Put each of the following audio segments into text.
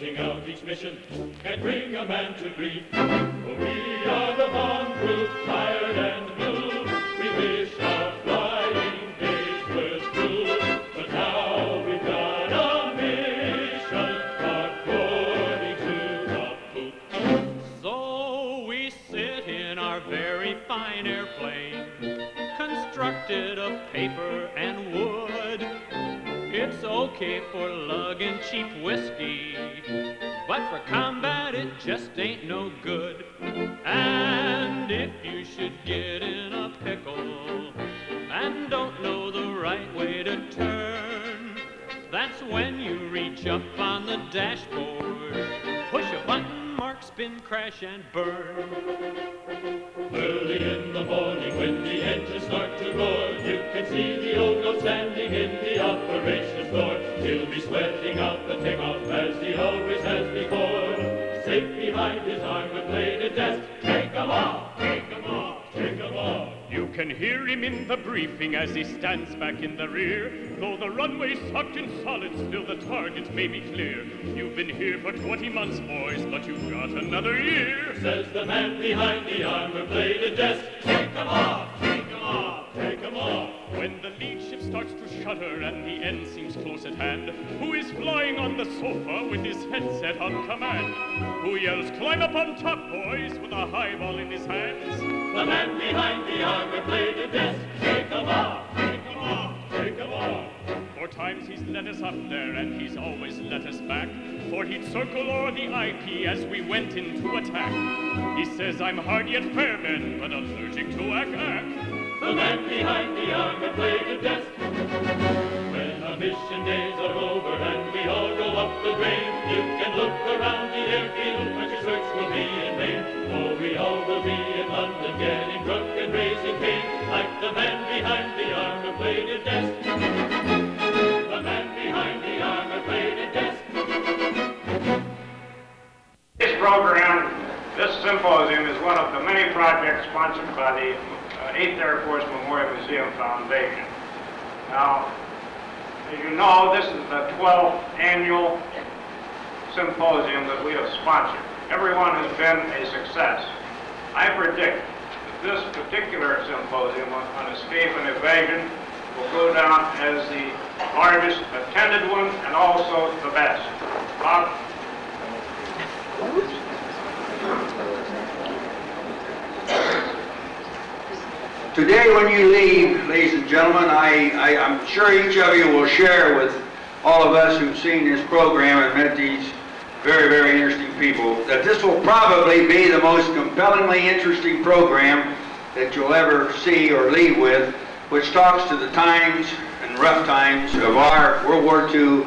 sorting out each mission can bring a man to grief. For we are the crew, tired and blue. Okay for lugging cheap whiskey, but for combat it just ain't no good. And if you should get in a pickle and don't know the right way to turn, that's when you reach up on the dashboard, spin, crash, and burn. Early in the morning when the engines start to roar, you can see the old goat standing in the operations door. He'll be sweating out the takeoff as he always has before. Safe behind his armor-plated desk, take 'em off, You can hear him in the briefing as he stands back in the rear. Though the runway's sucked in solid, still the targets may be clear. You've been here for 20 months, boys, but you've got another year. Says the man behind the armor-plated desk, take 'em off, take off, take off. When the lead ship starts to shudder and the end seems close at hand, who is flying on the sofa with his headset on command? Who yells, climb up on top, boys, with a highball in his hands? The man behind the armor-plated desk, take 'em off, take off, take off. Four times he's let us up there and he's always let us back. For he'd circle o'er the IP as we went into attack. He says I'm hard yet fair, men, but allergic to ack-ack. The man behind the armor-plated desk. When our mission days are over and we all go up the drain, you can look around the airfield, but your search will be in vain. For we all will be in London getting drunk and raising Cain, like the man behind the armor-plated desk. The man behind the armor-plated desk. This program, this symposium is one of the many projects sponsored by the uh, 8th Air Force Memorial Museum Foundation. Now, as you know, this is the 12th annual symposium that we have sponsored. Everyone has been a success. I predict that this particular symposium on escape and evasion will go down as the largest attended one and also the best. Bob? Today, when you leave, ladies and gentlemen, I, I, I'm sure each of you will share with all of us who've seen this program and met these very, very interesting people that this will probably be the most compellingly interesting program that you'll ever see or leave with, which talks to the times and rough times of our World War II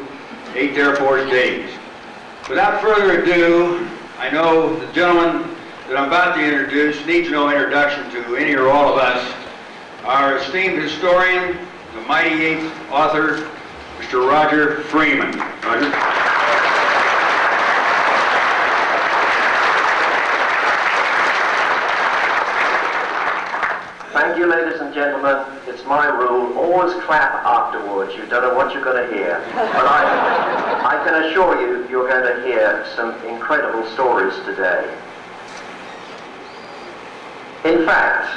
8th Air Force days. Without further ado, I know the gentleman that I'm about to introduce needs no introduction to any or all of us. Our esteemed historian, the mighty eighth author, Mr. Roger Freeman. Roger. Thank you, ladies and gentlemen. It's my rule, always clap afterwards. You don't know what you're going to hear. But I, I can assure you, you're going to hear some incredible stories today. In fact,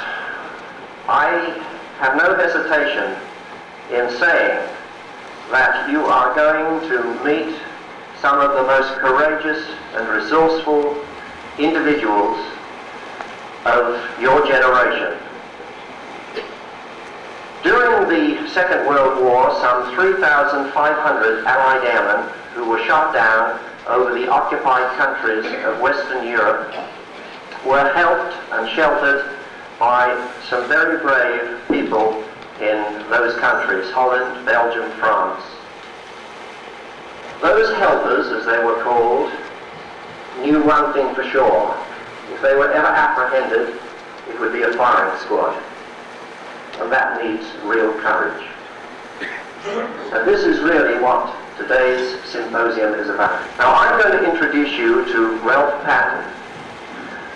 I have no hesitation in saying that you are going to meet some of the most courageous and resourceful individuals of your generation. During the Second World War, some 3,500 Allied airmen who were shot down over the occupied countries of Western Europe were helped and sheltered by some very brave people in those countries, Holland, Belgium, France. Those helpers, as they were called, knew one thing for sure. If they were ever apprehended, it would be a firing squad. And that needs real courage. And this is really what today's symposium is about. Now I'm going to introduce you to Ralph Patton,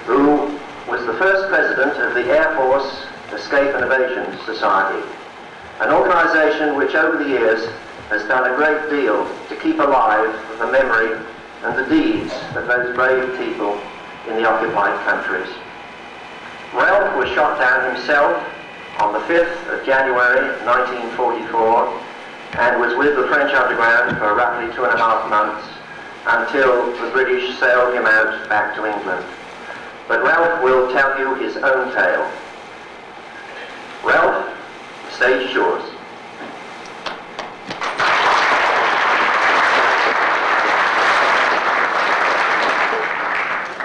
who was the first president of the Air Force Escape and Evasion Society, an organization which over the years has done a great deal to keep alive the memory and the deeds of those brave people in the occupied countries. Ralph was shot down himself on the 5th of January 1944 and was with the French underground for roughly two and a half months until the British sailed him out back to England. But Ralph will tell you his own tale. Ralph, the stage is yours.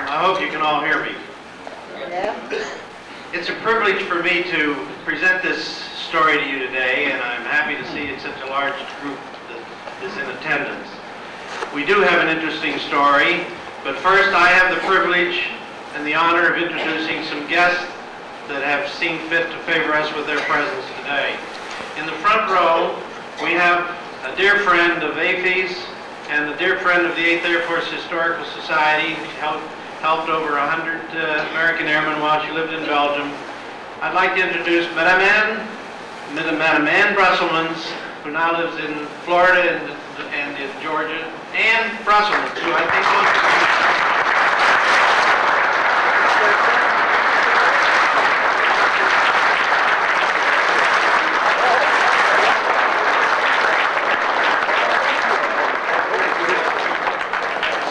I hope you can all hear me. It's a privilege for me to present this story to you today, and I'm happy to see it's such a large group that is in attendance. We do have an interesting story, but first I have the privilege and the honor of introducing some guests that have seen fit to favor us with their presence today. In the front row, we have a dear friend of AFEES and a dear friend of the 8th Air Force Historical Society, helped, helped over 100 uh, American airmen while she lived in Belgium. I'd like to introduce Madame Anne, Madame Anne Brusselmans, who now lives in Florida and, and in Georgia. Anne Brusselmans, who I think.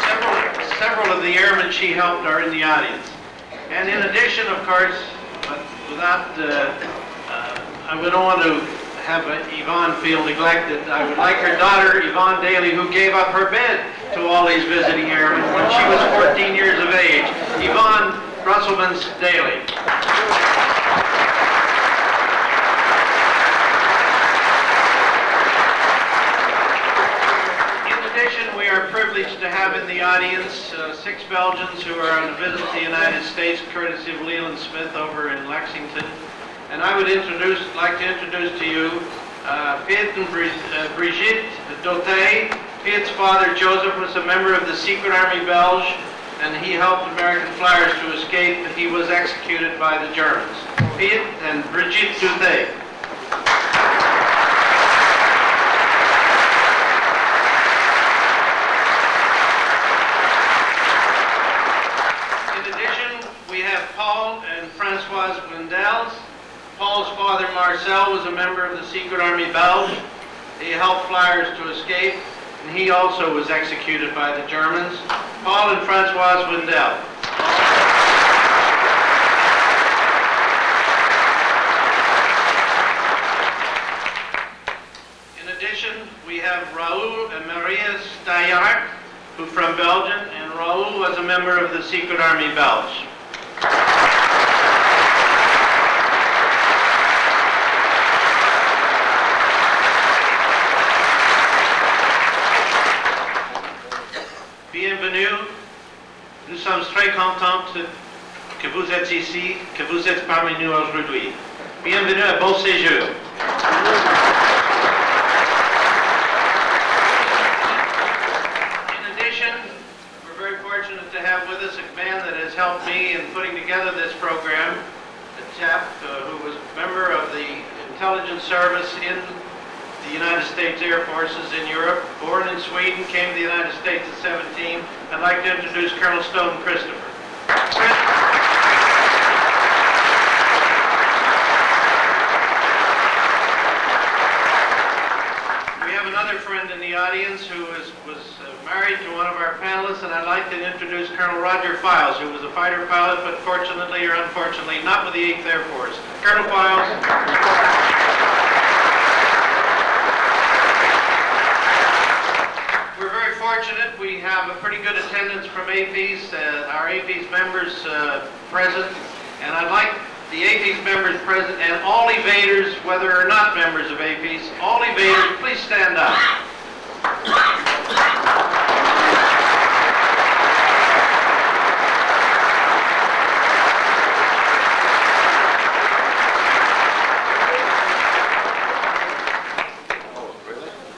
Several, several of the airmen she helped are in the audience. And in addition, of course, without, uh, uh, I would not want to have uh, Yvonne feel neglected. I would like her daughter, Yvonne Daly, who gave up her bed to all these visiting airmen when she was 14 years of age. Yvonne Brusselmans Daly. In addition, we are privileged to have in the audience uh, six Belgians who are on a visit to the United States courtesy of Leland Smith over in Lexington. And I would introduce, like to introduce to you uh, Piet and uh, Brigitte Dautet. Piet's father, Joseph, was a member of the Secret Army Belge, and he helped American flyers to escape, he was executed by the Germans. Piet and Brigitte Dautet. In addition, we have Paul and Francoise Wendels. Paul's father, Marcel, was a member of the Secret Army Belge. He helped flyers to escape, and he also was executed by the Germans. Paul and Francoise Wendel. In addition, we have Raoul and Maria Steyart, who from Belgium, and Raoul was a member of the Secret Army Belge. Bienvenue. Nous de- que vous êtes ici, que vous êtes parmi nous aujourd'hui. Bienvenue à Bon Séjour. In addition, we're very fortunate to have with us a man that has helped me in putting together this program, a chap uh, who was a member of the intelligence service in the United States Air Forces in Europe, born in Sweden, came to the United States at 17. I'd like to introduce Colonel Stone Christopher. Chris- We have another friend in the audience who is, was uh, married to one of our panelists, and I'd like to introduce Colonel Roger Files, who was a fighter pilot, but fortunately or unfortunately not with the 8th Air Force. Colonel Files. We're very fortunate. We have a pretty good attendance from AFEES, uh, our AFEES members uh, present, and I'd like the AFEES members present and all evaders, whether or not members of AFEES, all evaders, please stand up.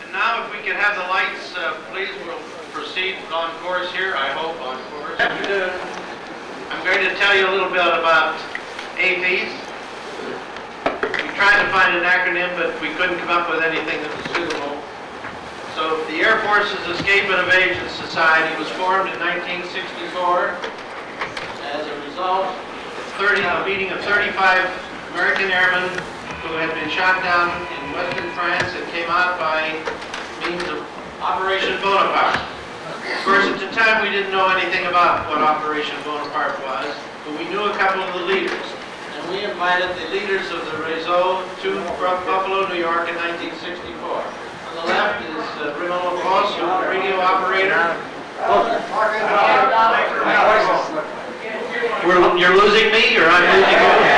And now if we could have the lights, uh, please, we'll proceed on course here, I hope on course. I'm going to tell you a little bit about AFEES. We tried to find an acronym, but we couldn't come up with anything that was suitable. So the Air Force's Escape and Evasion Society was formed in 1964 as a result of 30, a meeting of 35 American airmen who had been shot down in western France and came out by means of Operation Bonaparte. Of course, at the time, we didn't know anything about what Operation Bonaparte was, but we knew a couple of the leaders. And we invited the leaders of the Réseau to Buffalo, New York in 1964. On the left is uh, Raymond radio operator. We're, you're losing me, or I'm losing you?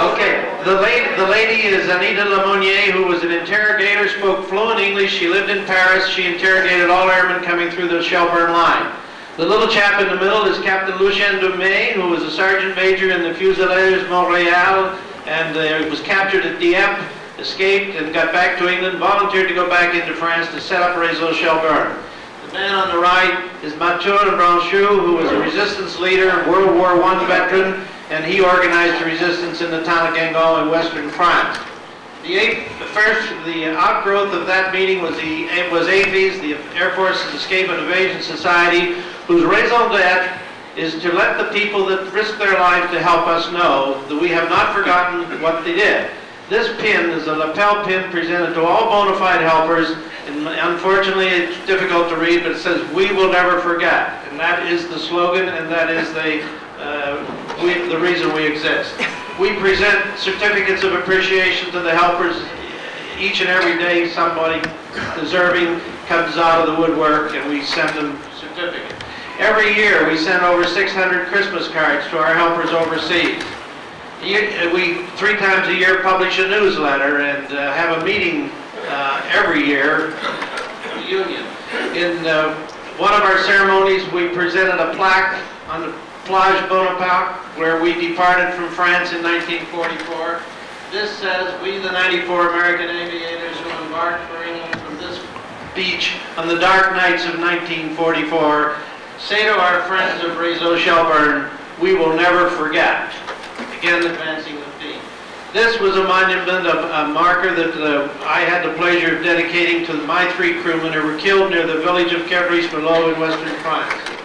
Okay, the lady, the lady is Anita Lemonnier, who was an interrogator, spoke fluent English. She lived in Paris. She interrogated all airmen coming through the Shelburne line. The little chap in the middle is Captain Lucien Dumais, who was a sergeant major in the Fusiliers Montreal and uh, was captured at Dieppe, escaped and got back to England, volunteered to go back into France to set up Réseau Shelburne. The man on the right is Mathieu de Branchou, who was a resistance leader, World War I veteran, and he organized the resistance in the town of Guingamp in western France. The, eighth, the first, the outgrowth of that meeting was the was AFEES, the Air Force's Escape and Evasion Society, whose raison d'etre is to let the people that risk their lives to help us know that we have not forgotten what they did. This pin is a lapel pin presented to all bona fide helpers, and unfortunately it's difficult to read, but it says, "We will never forget," and that is the slogan, and that is the uh, we, the reason we exist. We present certificates of appreciation to the helpers. Each and every day, somebody deserving comes out of the woodwork, and we send them certificates. Every year, we send over 600 Christmas cards to our helpers overseas. We, three times a year, publish a newsletter and uh, have a meeting uh, every year, union. In uh, one of our ceremonies, we presented a plaque on the Plage Bonaparte, where we departed from France in 1944. This says, we the 94 American aviators who embarked for England from this beach on the dark nights of 1944, say to our friends of Réseau Shelburne, we will never forget. Again, advancing the theme. This was a monument, a, a marker that I had the pleasure of dedicating to my three crewmen who were killed near the village of Cabriès-Malo in western France.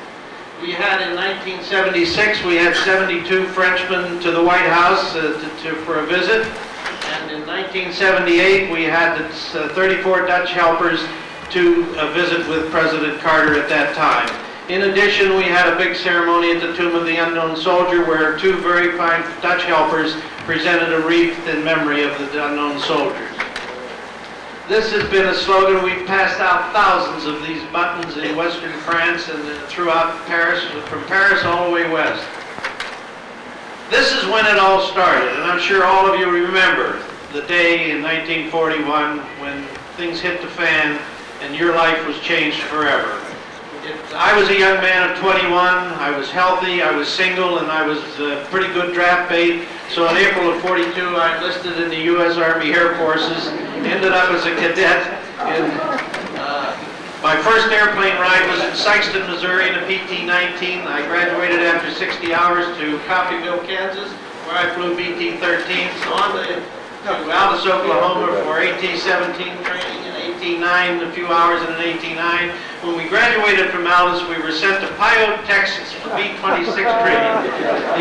We had in 1976, we had 72 Frenchmen to the White House uh, to, to, for a visit. And in 1978, we had uh, 34 Dutch helpers to uh, visit with President Carter at that time. In addition, we had a big ceremony at the Tomb of the Unknown Soldier where two very fine Dutch helpers presented a wreath in memory of the unknown soldiers. This has been a slogan. We've passed out thousands of these buttons in western France and uh, throughout Paris, from Paris all the way west. This is when it all started, and I'm sure all of you remember the day in 1941 when things hit the fan and your life was changed forever. It, I was a young man of 21, I was healthy, I was single, and I was a pretty good draft bait. So in April of 42, I enlisted in the U.S. Army Air Forces, ended up as a cadet in, uh, my first airplane ride was in Sikeston, Missouri in a PT-19. I graduated after 60 hours to Coffeyville, Kansas, where I flew BT-13s on the, to Altus, Oklahoma for AT-17 training in AT-9, a few hours in an AT-9. When we graduated from Altus, we were sent to Pyote, Texas for B-26 training.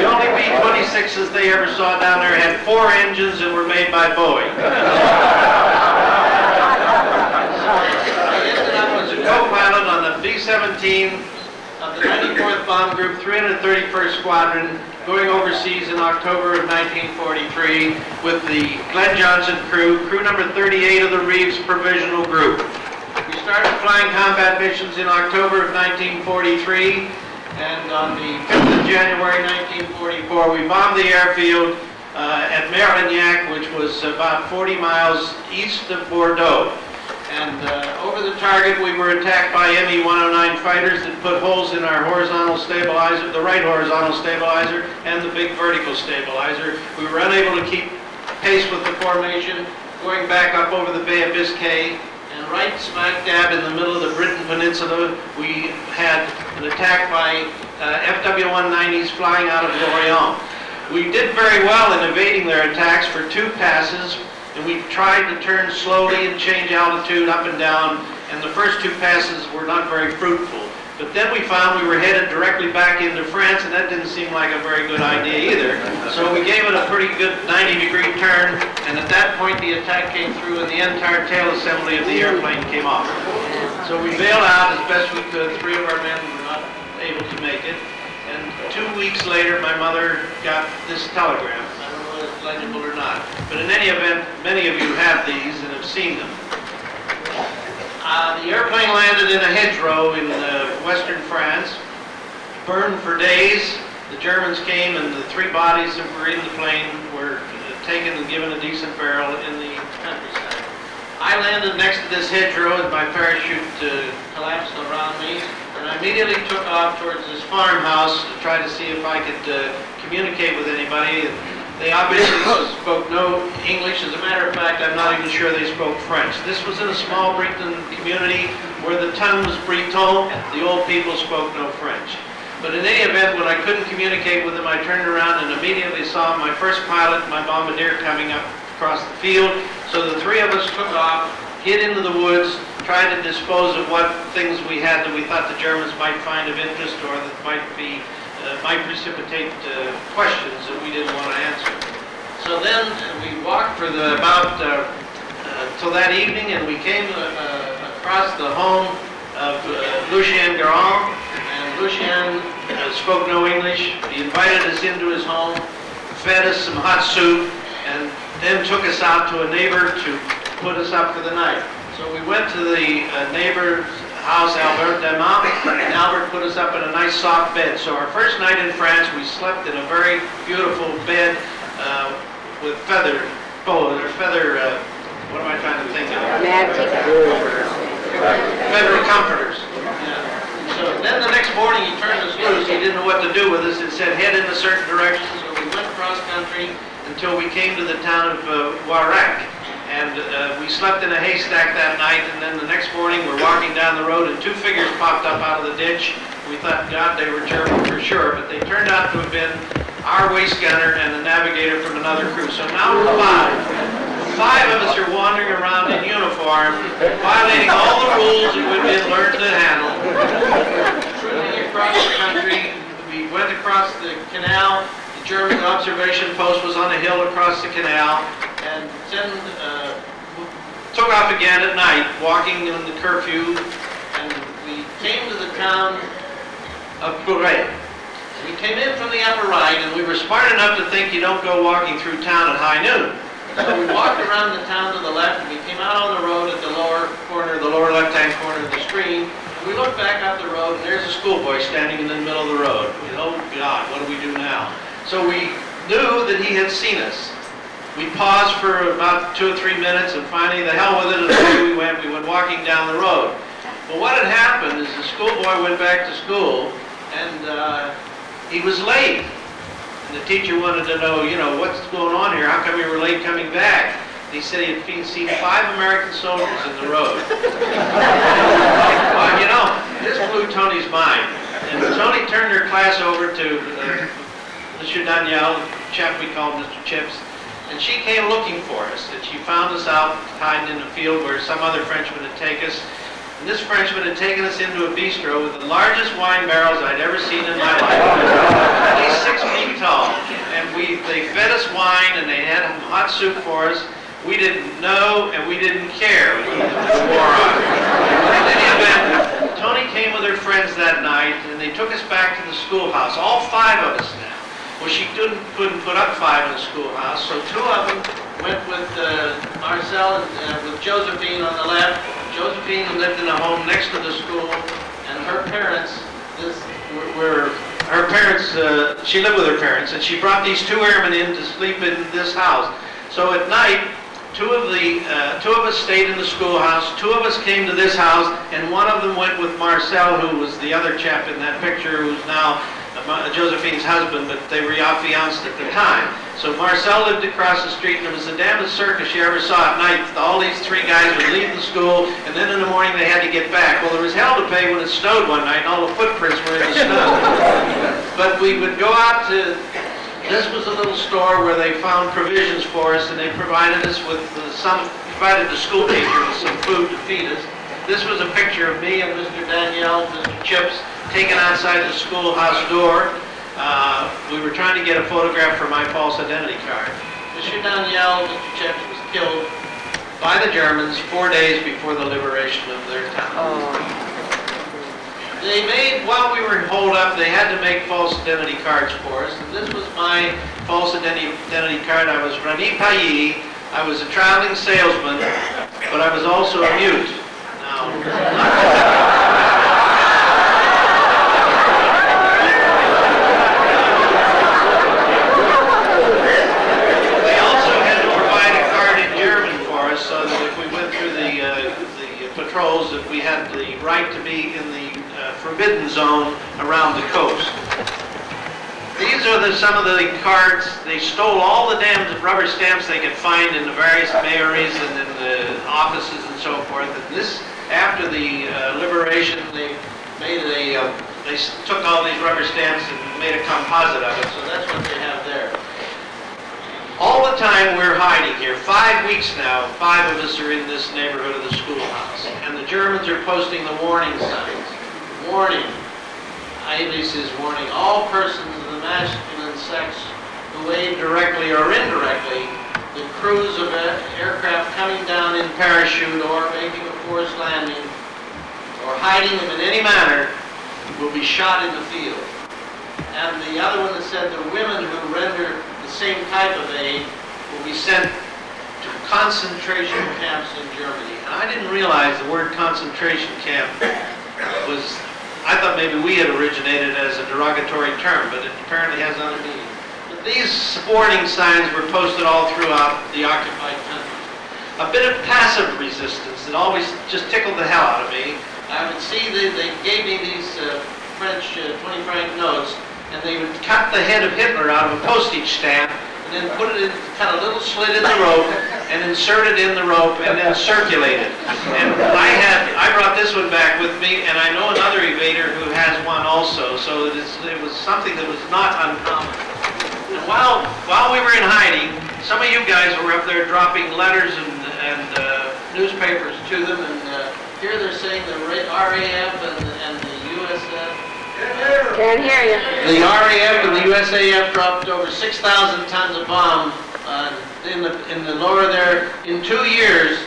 The only B-26s they ever saw down there had four engines and were made by Boeing. I ended up as a co-pilot on the B-17 of the 94th Bomb Group, 331st Squadron, going overseas in October of 1943 with the Glenn Johnson crew, crew number 38 of the Reeves Provisional Group. We started flying combat missions in October of 1943, and on the 5th of January 1944, we bombed the airfield uh, at Mérignac, which was about 40 miles east of Bordeaux. And uh, over the target, we were attacked by ME-109 fighters that put holes in our horizontal stabilizer, the right horizontal stabilizer, and the big vertical stabilizer. We were unable to keep pace with the formation, going back up over the Bay of Biscay, and right smack dab in the middle of the Brittany Peninsula, we had an attack by uh, FW-190s flying out of Lorient. We did very well in evading their attacks for two passes, and we tried to turn slowly and change altitude up and down, and the first two passes were not very fruitful. But then we found we were headed directly back into France, and that didn't seem like a very good idea either. So we gave it a pretty good 90-degree turn, and at that point the attack came through, and the entire tail assembly of the airplane came off. So we bailed out as best we could. Three of our men were not able to make it. And two weeks later, my mother got this telegram. Legible or not. But in any event, many of you have these and have seen them. Uh, the airplane landed in a hedgerow in uh, western France, burned for days. The Germans came and the three bodies that were in the plane were uh, taken and given a decent burial in the countryside. I landed next to this hedgerow and my parachute uh, collapsed around me and I immediately took off towards this farmhouse to try to see if I could uh, communicate with anybody. And they obviously spoke no English. As a matter of fact, I'm not even sure they spoke French. This was in a small Breton community where the tongue was Breton. The old people spoke no French. But in any event, when I couldn't communicate with them, I turned around and immediately saw my first pilot, my bombardier, coming up across the field. So the three of us took off, hid into the woods, tried to dispose of what things we had that we thought the Germans might find of interest or that might be uh, might precipitate uh, questions that we didn't want to answer. So then we walked for the about uh, uh till that evening, and we came uh, uh, across the home of Lucien Garand, and Lucien spoke no English. He invited us into his home, fed us some hot soup, and then took us out to a neighbor to put us up for the night. So we went to the neighbor's house, Albert Demant, and Albert put us up in a nice soft bed. So our first night in France, we slept in a very beautiful bed uh, with feather pillows, or feather, uh, what am I trying to think of? Magic. Feather comforters. Yeah. So then the next morning he turned us loose. He didn't know what to do with us. It said head in a certain direction. So we went cross country until we came to the town of uh, Warac. And uh, we slept in a haystack that night, and then the next morning we're walking down the road, and two figures popped up out of the ditch. We thought, God, they were German for sure, but they turned out to have been our waste gunner and the navigator from another crew. So now we're five. Five of us are wandering around in uniform, violating all the rules that we've been learned to handle. Across the country, we went across the canal. German observation post was on a hill across the canal and then uh, took off again at night, walking in the curfew, and we came to the town of Bourret. We came in from the upper right, and we were smart enough to think you don't go walking through town at high noon. So we walked around the town to the left, and we came out on the road at the lower corner, the lower left-hand corner of the screen. And we looked back up the road, and there's a schoolboy standing in the middle of the road. Oh, God, what do we do now? So we knew that he had seen us. We paused for about two or three minutes, and finally, the hell with it, and away we went. We went walking down the road. But what had happened is the schoolboy went back to school, and uh, he was late. And the teacher wanted to know, you know, what's going on here? How come you were late coming back? He said he had seen five American soldiers in the road. well, you know, this blew Tony's mind. And Tony turned her class over to uh, Monsieur Daniel, chap we called Mr. Chips, and she came looking for us, and she found us out hiding in a field where some other Frenchman had taken us. And this Frenchman had taken us into a bistro with the largest wine barrels I'd ever seen in my life. At least six feet tall. And we, they fed us wine, and they had hot soup for us. We didn't know, and we didn't care when the war on. In any event, Tony came with her friends that night, and they took us back to the schoolhouse, all five of us now. Well, she couldn't, couldn't put up five in the schoolhouse, so two of them went with uh, Marcel and uh, with Josephine on the left. Josephine lived in a home next to the school, and her parents this, were, were her parents, uh, she lived with her parents, and she brought these two airmen in to sleep in this house. So at night, two of the uh, two of us stayed in the schoolhouse, two of us came to this house, and one of them went with Marcel, who was the other chap in that picture, who's now Josephine's husband, but they were affianced at the time. So Marcel lived across the street, and it was the damnedest circus you ever saw at night. All these three guys would leave the school, and then in the morning they had to get back. Well, there was hell to pay when it snowed one night, and all the footprints were in the snow. but we would go out to This was a little store where they found provisions for us, and they provided us with some, provided the school teacher with some food to feed us. This was a picture of me and Mr. Danielle, Mr. Chips, taken outside the schoolhouse door. Uh, we were trying to get a photograph for my false identity card. Mr. Danielle, Mr. Chips was killed by the Germans four days before the liberation of their town. They made, while we were holed up, they had to make false identity cards for us. And this was my false identi- identity card. I was Rani Payi. I was a traveling salesman, but I was also a mute. Now, They also had to provide a card in German for us so that if we went through the, uh, the patrols, that we had the right to be in the uh, forbidden zone around the coast. These are the, some of the cards, they stole all the damn rubber stamps they could find in the various mayories and in the offices and so forth. And this, after the uh, liberation, they made a, uh, they took all these rubber stamps and made a composite of it, so that's what they have there. All the time we're hiding here, five weeks now, five of us are in this neighborhood of the schoolhouse. And the Germans are posting the warning signs. Warning. Ibis is warning all persons of the masculine sex who aid directly or indirectly the crews of aircraft coming down in parachute or making a forced landing or hiding them in any manner will be shot in the field. And the other one that said the women who render the same type of aid will be sent to concentration camps in Germany. And I didn't realize the word concentration camp was, I thought maybe we had originated as a derogatory term, but it apparently has other meaning. But these warning signs were posted all throughout the occupied country. A bit of passive resistance that always just tickled the hell out of me. I would see they, they gave me these uh, French uh, 20 franc notes, and they would cut the head of Hitler out of a postage stamp, and then put it in, cut a little slit in the rope, and insert it in the rope, and then circulate it. And I had, I brought this one back with me, and I know another evader who has one also, so it, was something that was not uncommon. And while, while we were in hiding, some of you guys were up there dropping letters and, and uh, newspapers to them, and uh, here they're saying the RAF and, and the USF Can't hear you. the RAF and the USAF dropped over 6,000 tons of bomb uh, in the, in the lower there. In two years,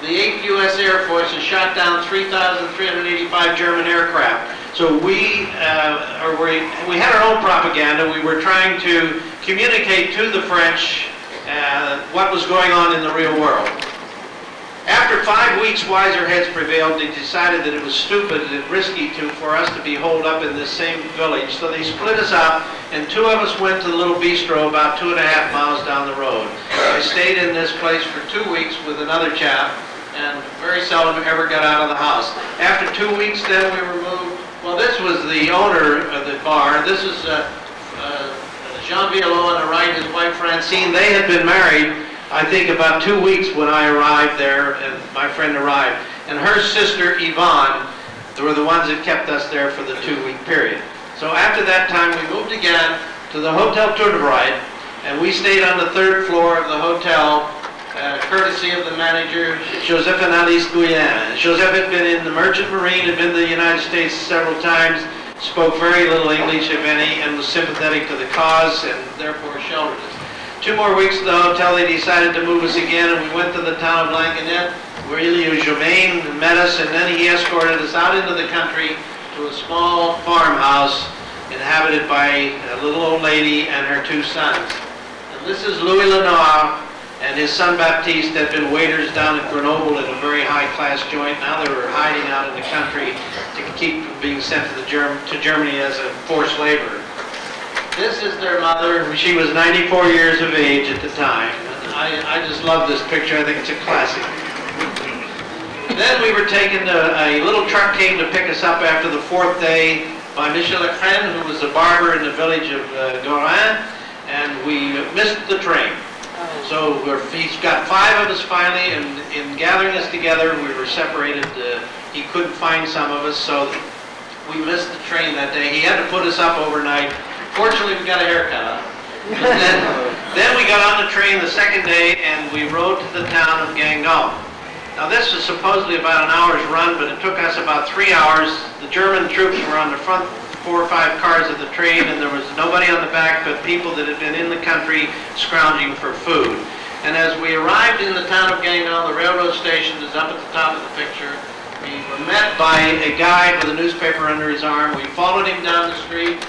the 8th U.S. Air Force has shot down 3,385 German aircraft. So we, uh, we, we had our own propaganda. We were trying to communicate to the French uh, what was going on in the real world. After five weeks, wiser heads prevailed. They decided that it was stupid and risky to, for us to be holed up in this same village. So they split us up, and two of us went to the little bistro about two and a half miles down the road. I stayed in this place for two weeks with another chap, and very seldom ever got out of the house. After two weeks, then we were moved. Well, this was the owner of the bar. This is uh, uh, Jean Vialot on the right, his wife Francine. They had been married I think about two weeks when I arrived there and my friend arrived. And her sister Yvonne were the ones that kept us there for the two-week period. So after that time, we moved again to the Hotel Tournebride, and we stayed on the third floor of the hotel, uh, courtesy of the manager, Josephine Alice Guyen. Joseph had been in the Merchant Marine, had been to the United States several times, spoke very little English, if any, and was sympathetic to the cause, and therefore sheltered us. Two more weeks at the hotel, they decided to move us again, and we went to the town of Blankenette, where Ilya Germain met us, and then he escorted us out into the country to a small farmhouse inhabited by a little old lady and her two sons. And this is Louis Lenoir, and his son Baptiste had been waiters down at Grenoble at a very high-class joint. Now they were hiding out in the country to keep from being sent to, the Germ- to Germany as a forced laborer. This is their mother. She was 94 years of age at the time. I, I just love this picture. I think it's a classic. Then we were taken to, a little truck came to pick us up after the fourth day by Michel Lecren, who was a barber in the village of uh, Gorin, and we missed the train. So he's got five of us finally, and in gathering us together, we were separated. Uh, he couldn't find some of us, so we missed the train that day. He had to put us up overnight. Fortunately, we got a haircut on. then, then we got on the train the second day and we rode to the town of Guingamp. Now this is supposedly about an hour's run, but it took us about three hours. The German troops were on the front four or five cars of the train and there was nobody on the back but people that had been in the country scrounging for food. And as we arrived in the town of Guingamp, the railroad station is up at the top of the picture. We were met by a guide with a newspaper under his arm. We followed him down the street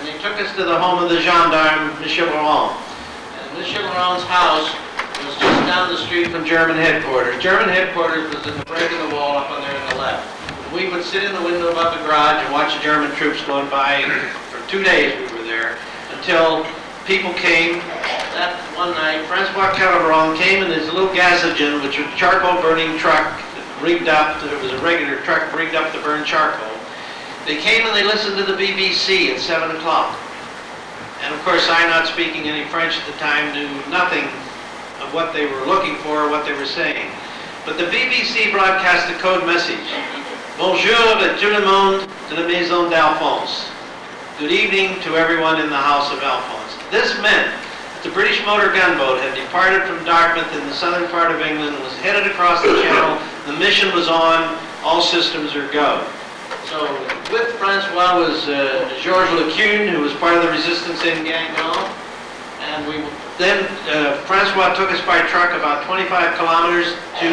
and they took us to the home of the gendarme, Monsieur Laurent. And Monsieur Laurent's house was just down the street from German headquarters. German headquarters was in the break in the wall up on there on the left. We would sit in the window above the garage and watch the German troops going by. For two days we were there until people came. That one night, Francois Caliveron came in his little gasogen, which was a charcoal burning truck rigged up. It was a regular truck rigged up to burn charcoal. They came and they listened to the BBC at 7 o'clock. And of course, I, not speaking any French at the time, knew nothing of what they were looking for or what they were saying. But the BBC broadcast a code message. Bonjour à tout le monde de la Maison d'Alphonse. Good evening to everyone in the house of Alphonse. This meant that the British motor gunboat had departed from Dartmouth in the southern part of England and was headed across the channel. The mission was on. All systems are go. So with Francois was uh, Georges Lecune, who was part of the resistance in Guingamp. And we then uh, Francois took us by truck about 25 kilometers to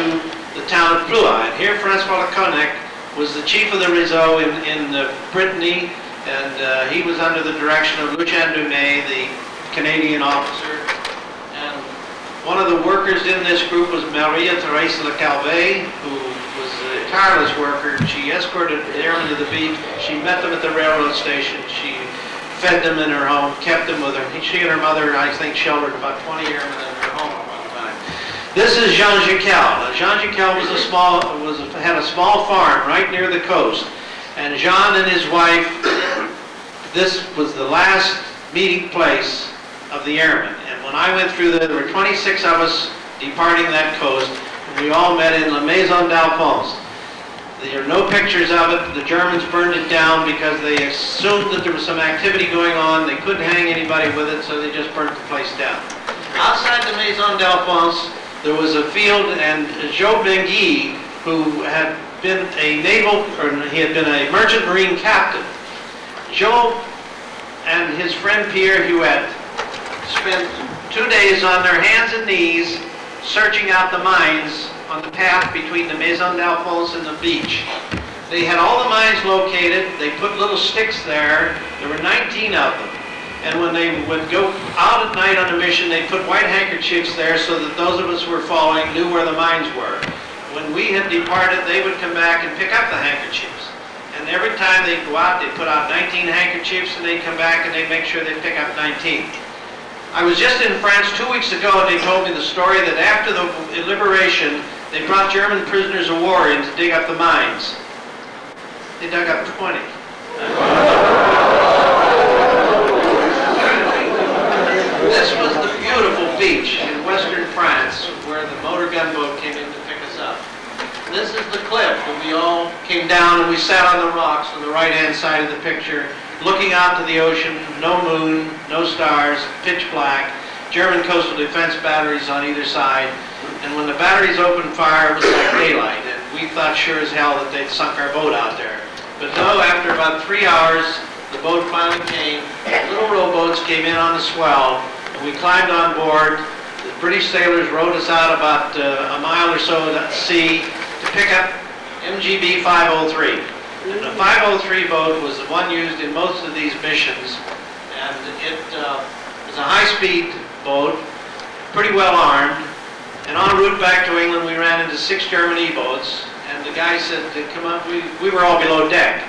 the town of Plouha. And here Francois Le Cornec was the chief of the réseau in, in uh, Brittany, and uh, he was under the direction of Lucien Dumais, the Canadian officer. And one of the workers in this group was Maria Therese Le Calvez, who tireless worker. She escorted airmen to the beach. She met them at the railroad station. She fed them in her home, kept them with her. She and her mother, I think, sheltered about 20 airmen in her home at one time. This is Jean Gicquel. Jean Gicquel was a small, was a, had a small farm right near the coast, and Jean and his wife. This was the last meeting place of the airmen. And when I went through there, there were 26 of us departing that coast, and we all met in La Maison d'Alphonse. There are no pictures of it. The Germans burned it down because they assumed that there was some activity going on. They couldn't hang anybody with it, so they just burnt the place down. Outside the Maison d'Alphonse, there was a field, and Joe Mainguy, who had been a naval, or he had been a merchant marine captain. Joe and his friend Pierre Huet spent two days on their hands and knees searching out the mines on the path between the Maison d'Alphonse and the beach. They had all the mines located. They put little sticks there. There were 19 of them. And when they would go out at night on a mission, they put white handkerchiefs there so that those of us who were following knew where the mines were. When we had departed, they would come back and pick up the handkerchiefs. And every time they'd go out, they'd put out 19 handkerchiefs, and they'd come back and they'd make sure they'd pick up 19. I was just in France two weeks ago, and they told me the story that after the liberation, they brought German prisoners of war in to dig up the mines. They dug up 20. This was the beautiful beach in western France where the motor gunboat came in to pick us up. This is the cliff that we all came down and we sat on the rocks on the right-hand side of the picture, looking out to the ocean, no moon, no stars, pitch black, German coastal defense batteries on either side. And when the batteries opened fire, it was like daylight, and we thought sure as hell that they'd sunk our boat out there. But no, after about three hours, the boat finally came. Little rowboats came in on the swell, and we climbed on board. The British sailors rowed us out about uh, a mile or so at sea to pick up MGB 503. And the 503 boat was the one used in most of these missions, and it uh, was a high-speed boat, pretty well armed. And en route back to England, we ran into six German E-boats, and the guy said, come on, we, we were all below deck.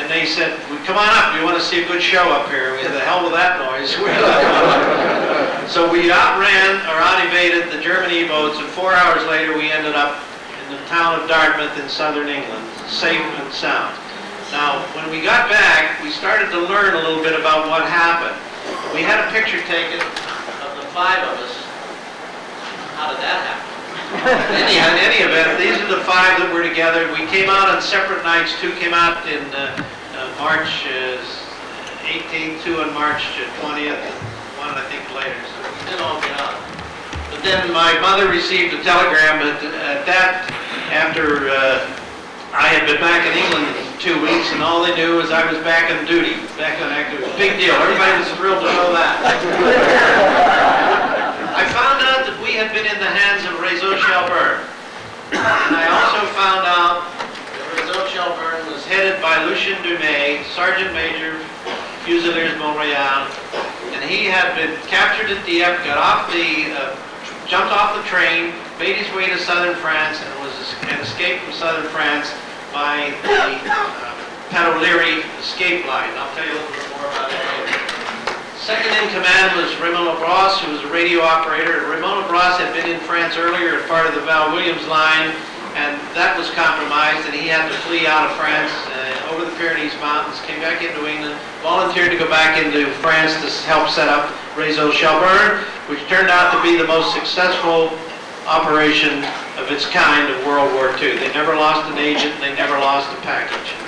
And they said, well, come on up, we want to see a good show up here. We had the hell with that noise. so we outran or out-evaded the German E-boats, and four hours later we ended up in the town of Dartmouth in southern England, safe and sound. Now, when we got back, we started to learn a little bit about what happened. We had a picture taken of the five of us. How did that happen? any, in any event, these are the five that were together. We came out on separate nights. Two came out in uh, uh, March uh, 18th, two on March 20th. one, I think, later, so we did all get on. But then my mother received a telegram at, at that, after uh, I had been back in England two weeks, and all they knew was I was back on duty, back on active. Big deal. Everybody was thrilled to know that. I found out that had been in the hands of Réseau Shelburne. And I also found out that Réseau Shelburne was headed by Lucien Dumais, Sergeant Major, Fusiliers Montreal, and he had been captured at Dieppe, got off the, uh, jumped off the train, made his way to southern France, and was and escaped from southern France by the uh, O'Leary escape line. I'll tell you a little bit more about it later. Second in command was Raymond Labrosse, who was a radio operator. Raymond Labrosse had been in France earlier as part of the Val Williams line, and that was compromised, and he had to flee out of France uh, over the Pyrenees Mountains, came back into England, volunteered to go back into France to help set up Réseau Shelburne, which turned out to be the most successful operation of its kind of World War II. They never lost an agent, they never lost a package.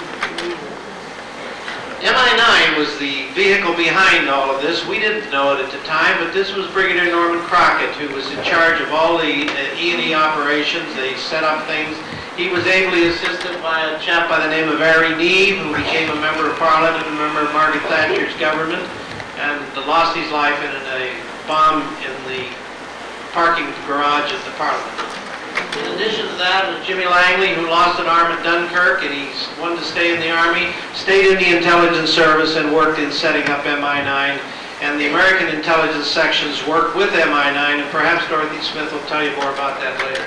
MI9 was the vehicle behind all of this. We didn't know it at the time, but this was Brigadier Norman Crockatt, who was in charge of all the uh, E&E operations. They set up things. He was ably assisted by a chap by the name of Airey Neave, who became a member of Parliament and a member of Margaret Thatcher's government, and lost his life in a bomb in the parking garage at the Parliament. In addition to that was Jimmy Langley, who lost an arm at Dunkirk, and he wanted to stay in the Army, stayed in the intelligence service and worked in setting up MI9. And the American intelligence sections worked with MI9, and perhaps Dorothy Smith will tell you more about that later.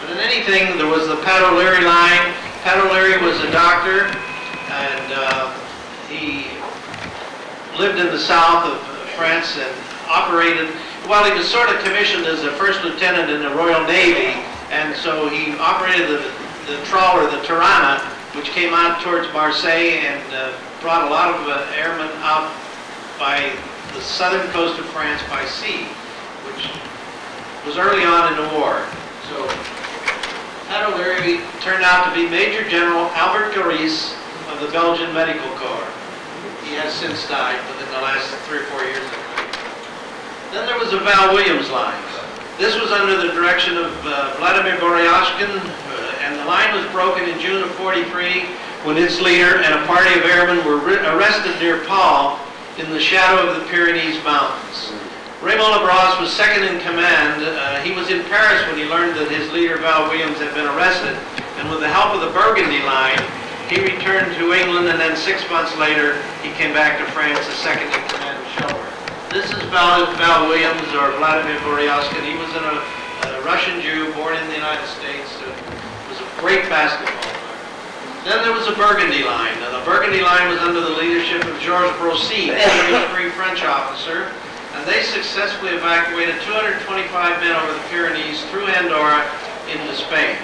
But in anything, there was the Pat O'Leary line. Pat O'Leary was a doctor, and uh, he lived in the south of France and operated, while he was sort of commissioned as a first lieutenant in the Royal Navy, and so he operated the, the trawler, the Tarana, which came out towards Marseille and uh, brought a lot of uh, airmen out by the southern coast of France by sea, which was early on in the war. So that O'Leary turned out to be Major General Albert Guérisse of the Belgian Medical Corps. He has since died within the last three or four years. Then there was the Val Williams line. This was under the direction of uh, Vladimir Bouryschkine, uh, and the line was broken in June of 43 when its leader and a party of airmen were arrested near Pau in the shadow of the Pyrenees Mountains. Raymond Labrosse was second in command. Uh, he was in Paris when he learned that his leader, Val Williams, had been arrested, and with the help of the Burgundy line, he returned to England, and then six months later, he came back to France as second in command of Shelburne. This is Val, Val Williams, or Vladimir Bouryschkine. He was a, a Russian Jew born in the United States. Uh, was a great basketball player. Then there was a Burgundy line. Now, the Burgundy line was under the leadership of Georges Brossi, a free French officer, and they successfully evacuated 225 men over the Pyrenees through Andorra into Spain.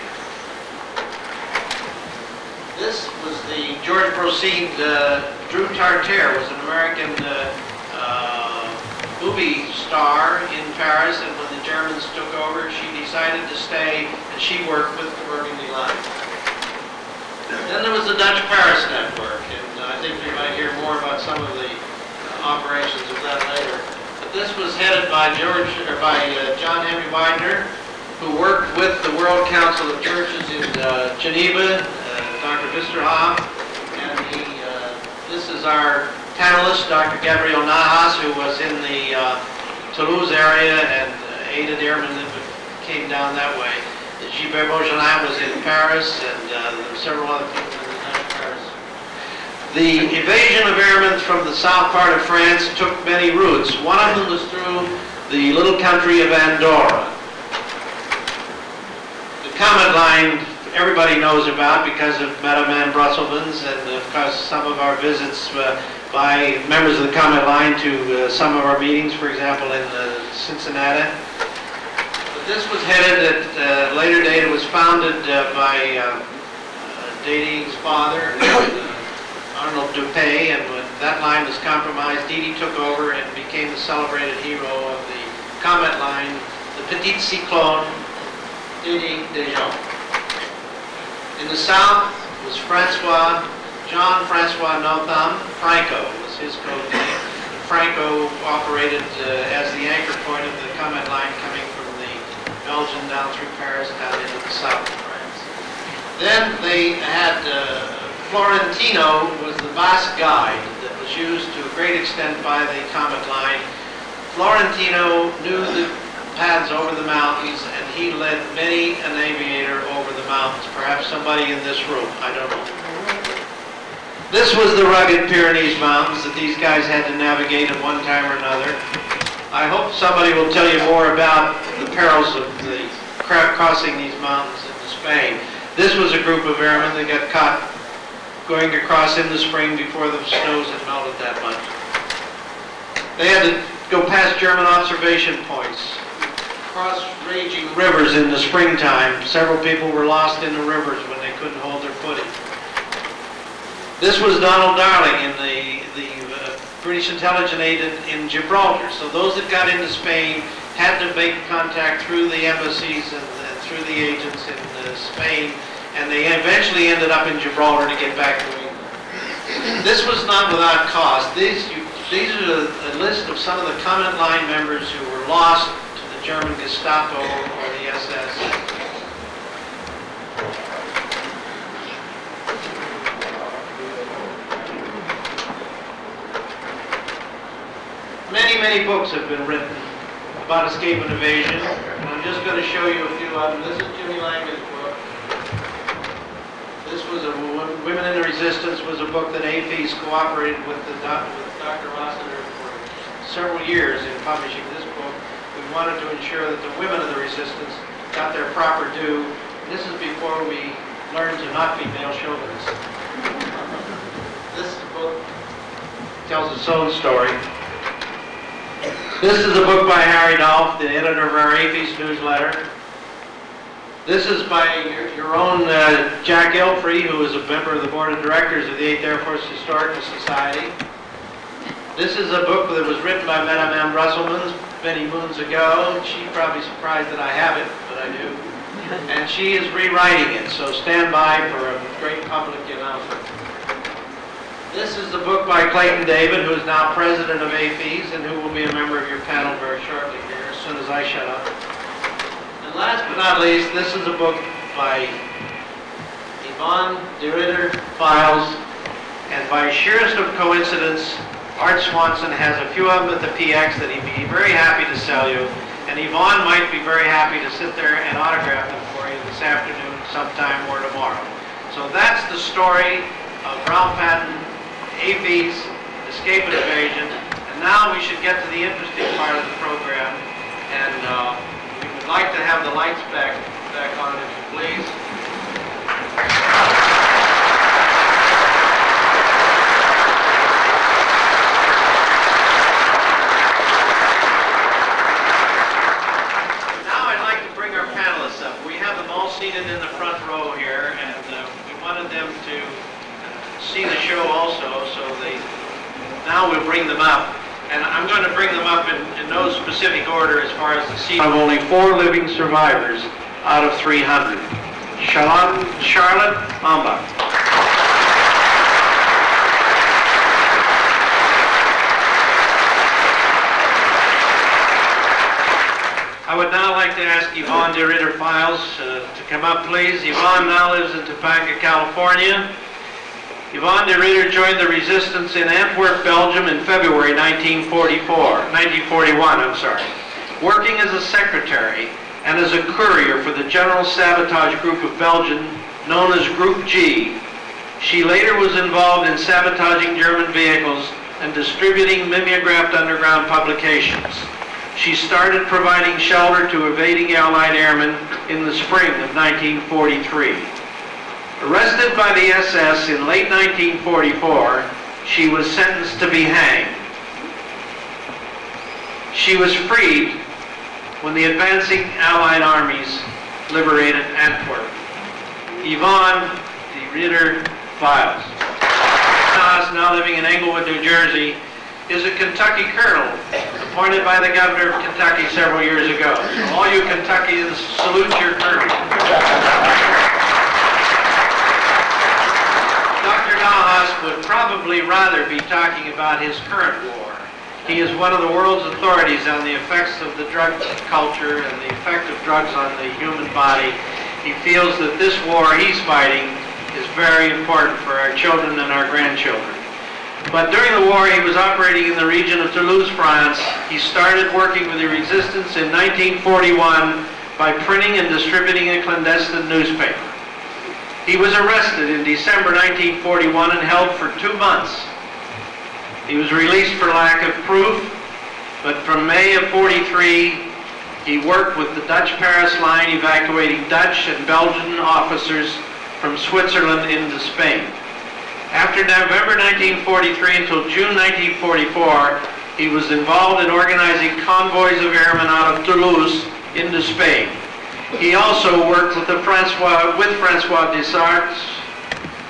This was the George Brossi, uh, Drue Tartière was an American uh, movie star in Paris, and when the Germans took over, she decided to stay, and she worked with the Burgundy Line. Then there was the Dutch Paris Network, and I think you might hear more about some of the operations of that later. But this was headed by George, or by uh, John Henry Weidner, who worked with the World Council of Churches in uh, Geneva, uh, Dr. Wisterhoff, and he, uh, this is our panelist, Dr. Gabriel Nahas, who was in the uh, Toulouse area and uh, aided airmen that came down that way. Gilbert Beaujolin was in Paris, and uh, several other people in Paris. The invasion of airmen from the south part of France took many routes. One of them was through the little country of Andorra. The Comet Line everybody knows about because of Madame Anne Brusselmans and of course some of our visits uh, by members of the Comet Line to uh, some of our meetings, for example, in uh, Cincinnati. But this was headed at uh, later date. It was founded uh, by uh, Deding's father, Arnold Deppé, and when that line was compromised, Dede took over and became the celebrated hero of the Comet Line, the Petit Cyclone, Dede Dejean. In the south was Francois Jean-Francois Nothomb, Franco was his code name. Franco operated uh, as the anchor point of the Comet line coming from the Belgian down through Paris down into the south of France. Then they had uh, Florentino was the Basque guide that was used to a great extent by the Comet line. Florentino knew the paths over the mountains and he led many an aviator over the mountains. Perhaps somebody in this room, I don't know. This was the rugged Pyrenees Mountains that these guys had to navigate at one time or another. I hope somebody will tell you more about the perils of the crossing these mountains into Spain. This was a group of airmen that got caught going across in the spring before the snows had melted that much. They had to go past German observation points, cross raging rivers in the springtime. Several people were lost in the rivers when they couldn't hold their footing. This was Donald Darling in the, the uh, British intelligence agent in Gibraltar. So those that got into Spain had to make contact through the embassies and, and through the agents in uh, Spain, and they eventually ended up in Gibraltar to get back to England. This was not without cost. These, you, these are a, a list of some of the Comet Line members who were lost to the German Gestapo or the SS. Many, many books have been written about escape and evasion, and I'm just going to show you a few of them. This is Jimmy Langley's book. This was a Women in the Resistance was a book that AFEES cooperated with the with Dr. Rossiter for several years in publishing this book. We wanted to ensure that the women of the resistance got their proper due. This is before we learned to not be male chauvinists. This book tells its own story. This is a book by Harry Dolph, the editor of our AFEES newsletter. This is by your, your own uh, Jack Ilfrey, who is a member of the board of directors of the 8th Air Force Historical Society. This is a book that was written by Madame Anne Brusselmans many moons ago. She's probably surprised that I have it, but I do. And she is rewriting it, so stand by for a great public announcement. This is the book by Clayton David, who is now president of AFEES and who will be a member of your panel very shortly here, as soon as I shut up. And last but not least, this is a book by Yvonne de Ridder Files, and by sheerest of coincidence, Art Swanson has a few of them at the PX that he'd be very happy to sell you, and Yvonne might be very happy to sit there and autograph them for you this afternoon sometime or tomorrow. So that's the story of Ralph Patton, AFEES, Escape and Evasion, and now we should get to the interesting part of the program, and uh, we would like to have the lights back, back on, if you please. Now I'd like to bring our panelists up. We have them all seated in the front row here, and uh, we wanted them to see the show also, now we'll bring them up. And I'm going to bring them up in, in no specific order as far as the. Of only four living survivors out of 300. Charlotte, Charlotte Ambach. I would now like to ask Yvonne de Ridder Files uh, to come up, please. Yvonne now lives in Topanga, California. Yvonne de Ridder joined the resistance in Antwerp, Belgium in February 1944, 1941, I'm sorry, working as a secretary and as a courier for the General Sabotage Group of Belgium, known as Group G. She later was involved in sabotaging German vehicles and distributing mimeographed underground publications. She started providing shelter to evading Allied airmen in the spring of 1943. Arrested by the SS in late 1944, she was sentenced to be hanged. She was freed when the advancing Allied armies liberated Antwerp. Yvonne de Ridder Files. Now living in Englewood, New Jersey, is a Kentucky colonel appointed by the governor of Kentucky several years ago. All you Kentuckians, salute your colonel. Nahas would probably rather be talking about his current war. He is one of the world's authorities on the effects of the drug culture and the effect of drugs on the human body. He feels that this war he's fighting is very important for our children and our grandchildren. But during the war, he was operating in the region of Toulouse, France. He started working with the resistance in 1941 by printing and distributing a clandestine newspaper. He was arrested in December 1941 and held for two months. He was released for lack of proof, but from May of 43, he worked with the Dutch Paris line evacuating Dutch and Belgian officers from Switzerland into Spain. After November 1943 until June 1944, he was involved in organizing convoys of airmen out of Toulouse into Spain. He also worked with, Francois, with Francois Dissard,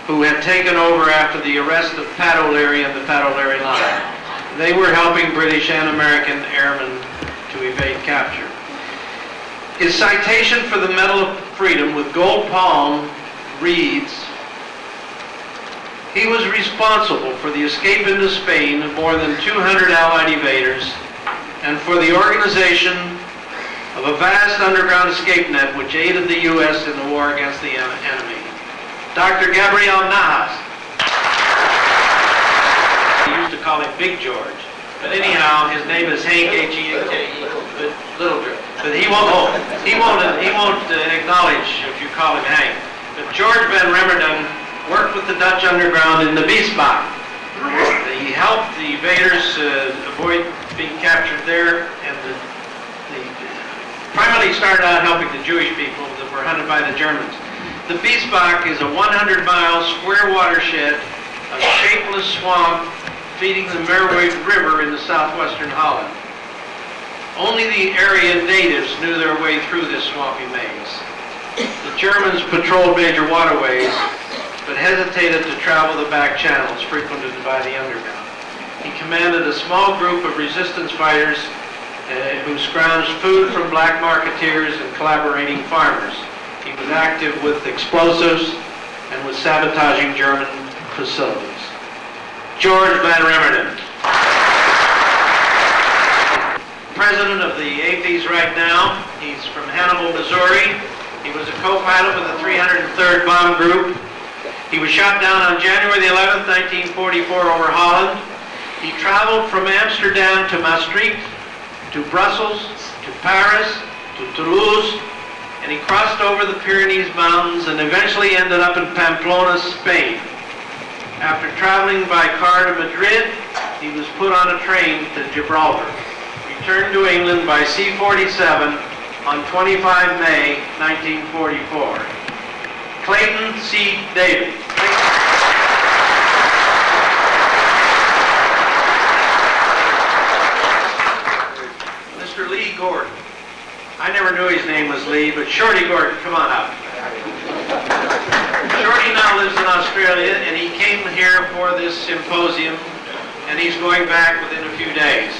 who had taken over after the arrest of Pat O'Leary and the Pat O'Leary line. They were helping British and American airmen to evade capture. His citation for the Medal of Freedom with gold palm reads, he was responsible for the escape into Spain of more than 200 Allied evaders and for the organization of a vast underground escape net which aided the U.S. in the war against the enemy. Dr. Gabriel Nahas. He used to call him Big George. But anyhow, his name is Hank H-E-N-K-E, but Little George. But he won't, oh, he won't, he won't uh, acknowledge if you call him Hank. But George Van Remmerden worked with the Dutch underground in the Biesbosch. He helped the invaders uh, avoid being captured there, primarily started out helping the Jewish people that were hunted by the Germans. The Biesbosch is a 100-mile square watershed, a shapeless swamp feeding the Merwe River in the southwestern Holland. Only the area natives knew their way through this swampy maze. The Germans patrolled major waterways but hesitated to travel the back channels frequented by the underground. He commanded a small group of resistance fighters Uh, who scrounged food from black marketeers and collaborating farmers. He was active with explosives and was sabotaging German facilities. George Van Remmerden. President of the AFEES right now. He's from Hannibal, Missouri. He was a co-pilot with the 303rd Bomb Group he was shot down on January the 11th, 1944 over Holland. He traveled from Amsterdam to Maastricht, to Brussels, to Paris, to Toulouse, and he crossed over the Pyrenees Mountains and eventually ended up in Pamplona, Spain. After traveling by car to Madrid, he was put on a train to Gibraltar. Returned to England by C-47 on 25 May 1944. Clayton C. David. Mr. Lee Gordon. I never knew his name was Lee, but Shorty Gordon, come on up. Shorty now lives in Australia, and he came here for this symposium, and he's going back within a few days.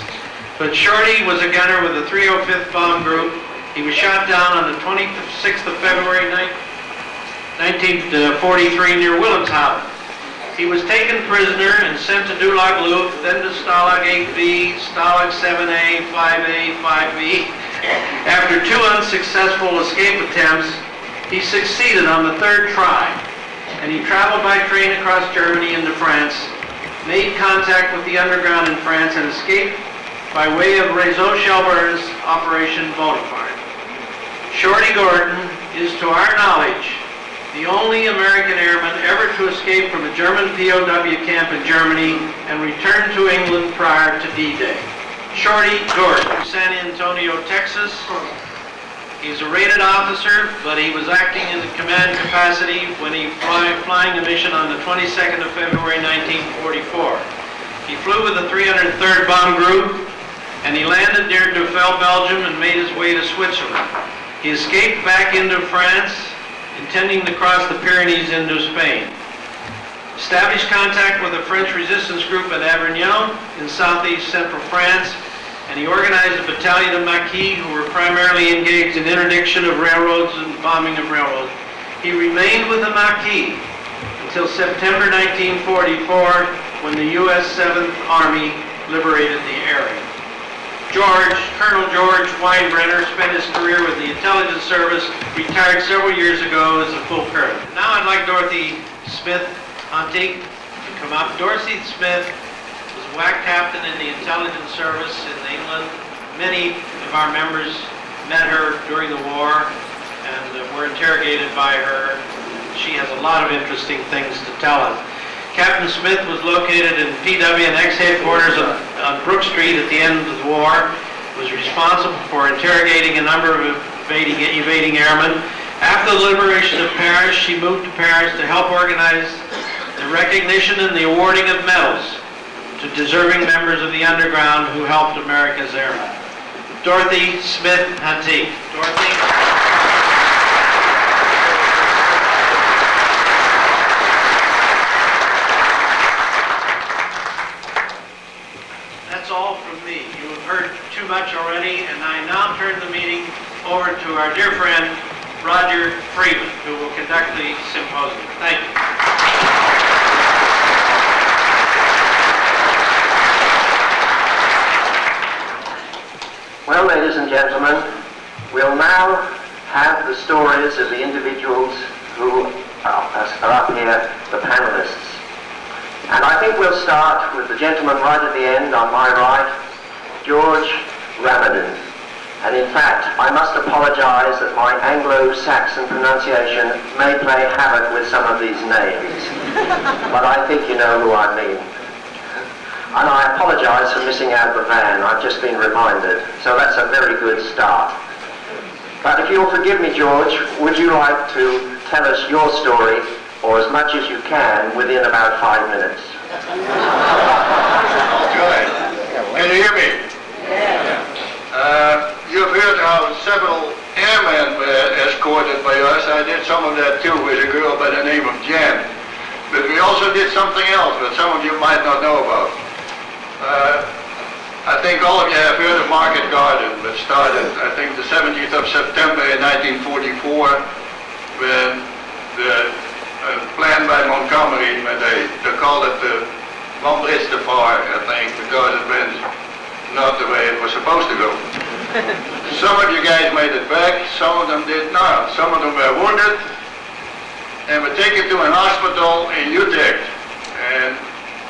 But Shorty was a gunner with the 305th Bomb Group. He was shot down on the 26th of February 1943 uh, near Wilhelmshaven. He was taken prisoner and sent to Dulag Luft, then to Stalag 8B, Stalag 7A, 5A, 5B. After two unsuccessful escape attempts, he succeeded on the third try, and he traveled by train across Germany into France, made contact with the underground in France, and escaped by way of Réseau Shelburne's Operation Bonaparte. Shorty Gordon is, to our knowledge, the only American airman ever to escape from a German POW camp in Germany and return to England prior to D-Day. Shorty Gordon, San Antonio, Texas. He's a rated officer, but he was acting in the command capacity when he fly, flying a mission on the 22nd of February 1944. He flew with the 303rd Bomb Group, and he landed near Duffel, Belgium, and made his way to Switzerland. He escaped back into France intending to cross the Pyrenees into Spain. Established contact with a French resistance group at Avignon in southeast central France, and he organized a battalion of Maquis who were primarily engaged in interdiction of railroads and bombing of railroads. He remained with the Maquis until September 1944 when the U.S. 7th Army liberated the area. George, Colonel George Weinbrenner, spent his career with the intelligence service, retired several years ago as a full colonel. Now I'd like Dorothy Smith Hunting to come up. Dorothy Smith was WAC captain in the intelligence service in England. Many of our members met her during the war and were interrogated by her. She has a lot of interesting things to tell us. Captain Smith was located in PW&X headquarters on, on Brook Street at the end of the war, was responsible for interrogating a number of evading, evading airmen. After the liberation of Paris, she moved to Paris to help organize the recognition and the awarding of medals to deserving members of the underground who helped America's airmen. Dorothy Smith Hunting. Dorothy. much already, and I now turn the meeting over to our dear friend, Roger Freeman, who will conduct the symposium. Thank you. Well, ladies and gentlemen, we'll now have the stories of the individuals who are, are up here, the panelists. And I think we'll start with the gentleman right at the end on my right, George Ramadan. And in fact, I must apologize that my Anglo-Saxon pronunciation may play havoc with some of these names. but I think you know who I mean. And I apologize for missing out the van. I've just been reminded. So that's a very good start. But if you'll forgive me, George, would you like to tell us your story, or as much as you can, within about five minutes? Good. Can you hear me? Yeah. Uh, you've heard how several airmen were escorted by us. I did some of that too with a girl by the name of Jan. But we also did something else that some of you might not know about. Uh, I think all of you have heard of Market Garden, which started, I think, the 17th of September in 1944, when the uh, plan by Montgomery, when they, they called it the Van Fire, I think, because it went not the way it was supposed to go. some of you guys made it back, some of them did not. Some of them were wounded and were taken to an hospital in Utrecht. And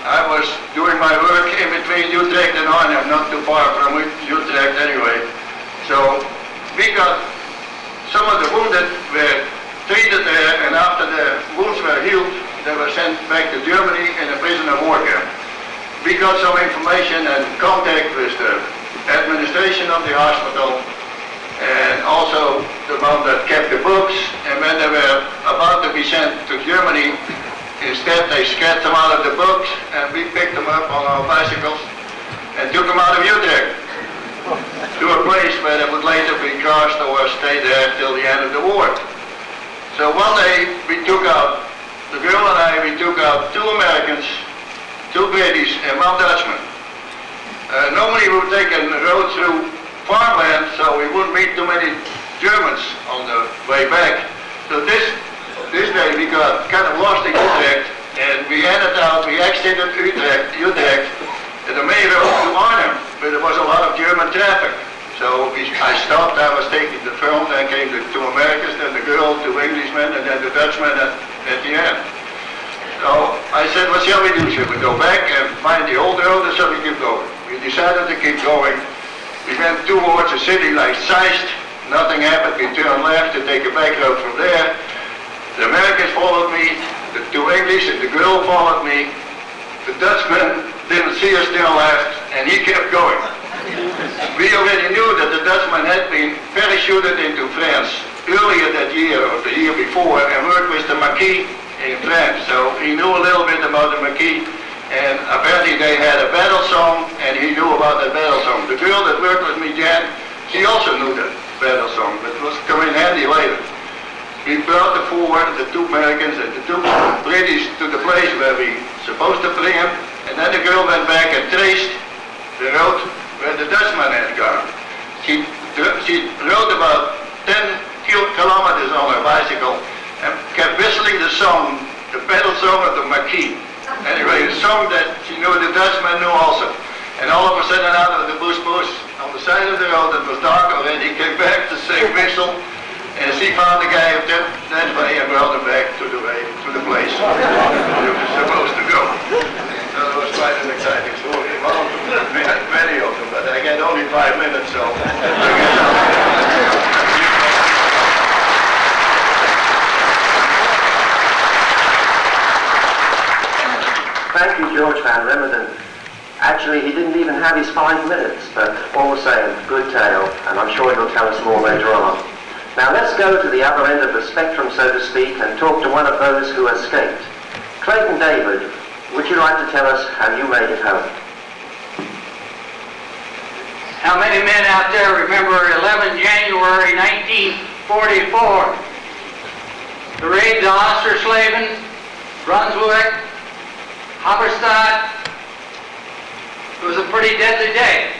I was doing my work in between Utrecht and Arnhem, not too far from Utrecht anyway. So we got some of the wounded were treated there, and after the wounds were healed, they were sent back to Germany in a prisoner of war camp we got some information and contact with the administration of the hospital and also the one that kept the books. And when they were about to be sent to Germany, instead they scattered them out of the books and we picked them up on our bicycles and took them out of Utrecht to a place where they would later be cast or stay there till the end of the war. So one day we took out, the girl and I, we took out two Americans two British and one Dutchman. Uh, normally we would take a road through farmland so we wouldn't meet too many Germans on the way back. So this this day we got kind of lost in Utrecht and we ended up, we exited Utrecht, Utrecht and the main road to Arnhem, but there was a lot of German traffic. So we, I stopped, I was taking the film, then came the two Americans, then the girl, two Englishmen, and then the Dutchman at, at the end. So I said, what shall we do? Should we go back and find the old road or shall we keep going? We decided to keep going. We went towards a city like Zeist. Nothing happened. We turned left to take a back road from there. The Americans followed me. The two English and the girl followed me. The Dutchman didn't see us turn left and he kept going. We already knew that the Dutchman had been parachuted into France earlier that year or the year before and worked with the Maquis in France. So he knew a little bit about the Maquis, and apparently they had a battle song, and he knew about that battle song. The girl that worked with me, Jan, she also knew that battle song, but it was coming handy later. We brought the four, the two Americans and the two British to the place where we supposed to bring them, and then the girl went back and traced the road where the Dutchman had gone. She, she rode about 10 kilometers on her bicycle kept whistling the song, the battle song of the Maquis. Anyway, a song that she knew the Dutchman knew also. And all of a sudden out of the bush bush on the side of the road that was dark already, he came back to say whistle, and he found the guy that, that way and brought him back to the way, to the place he was supposed to go. So it was quite an exciting story. Well, many of them, but I get only five minutes, so I guess I'll... Thank you, George Van Remmerden. Actually, he didn't even have his five minutes, but all the same, good tale, and I'm sure he'll tell us more later on. Now let's go to the other end of the spectrum, so to speak, and talk to one of those who escaped. Clayton David, would you like to tell us how you made it home? How many men out there remember 11 January 1944? The raids on Oschersleben, Brunswick, Halberstadt. It was a pretty deadly day.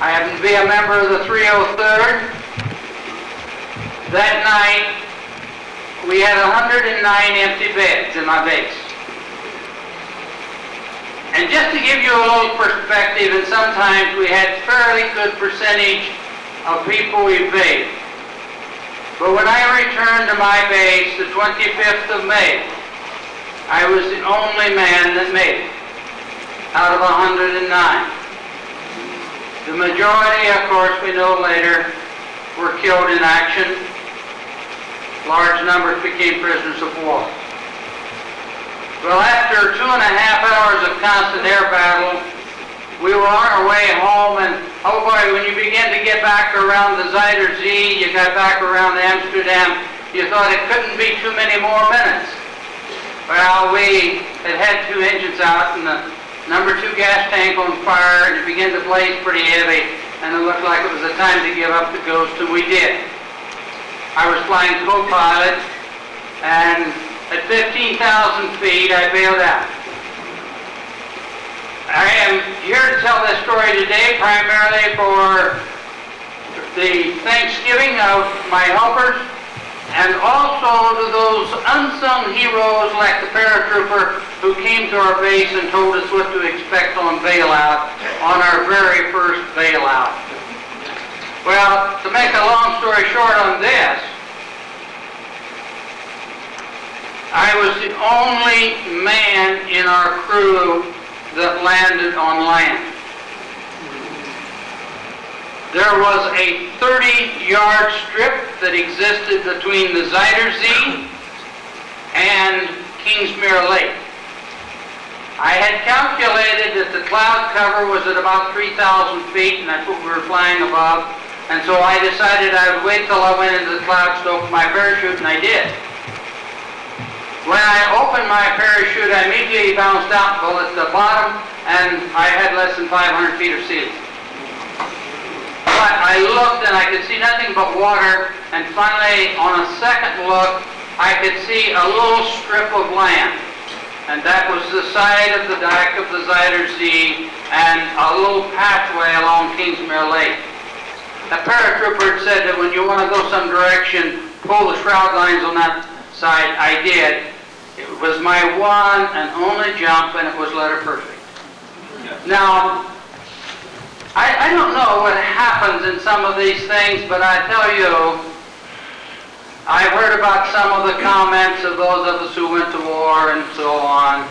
I happened to be a member of the 303rd. That night, we had 109 empty beds in my base. And just to give you a little perspective, and sometimes we had fairly good percentage of people evade. But when I returned to my base the 25th of May, I was the only man that made it out of 109. The majority, of course, we know later, were killed in action. Large numbers became prisoners of war. Well, after two and a half hours of constant air battle, we were on our way home, and oh boy, when you begin to get back around the Zuider Zee, you got back around Amsterdam, you thought it couldn't be too many more minutes. Well, we had had two engines out and the number two gas tank on fire and it began to blaze pretty heavy and it looked like it was a time to give up the ghost and we did. I was flying co-pilot and at 15,000 feet I bailed out. I am here to tell this story today primarily for the Thanksgiving of my helpers and also to those unsung heroes like the paratrooper who came to our base and told us what to expect on bailout, on our very first bailout. Well, to make a long story short on this, I was the only man in our crew that landed on land. There was a 30-yard strip that existed between the Zee and Kingsmere Lake. I had calculated that the cloud cover was at about 3,000 feet, and that's what we were flying above. And so I decided I would wait till I went into the cloud stoke my parachute, and I did. When I opened my parachute, I immediately bounced out at the bottom, and I had less than 500 feet of ceiling. But I looked and I could see nothing but water, and finally, on a second look, I could see a little strip of land. And that was the side of the dike of the Zuider Zee and a little pathway along Kingsmere Lake. The paratrooper said that when you want to go some direction, pull the shroud lines on that side. I did. It was my one and only jump, and it was letter perfect. Now, I, I don't know what happens in some of these things, but I tell you, I've heard about some of the comments of those of us who went to war and so on.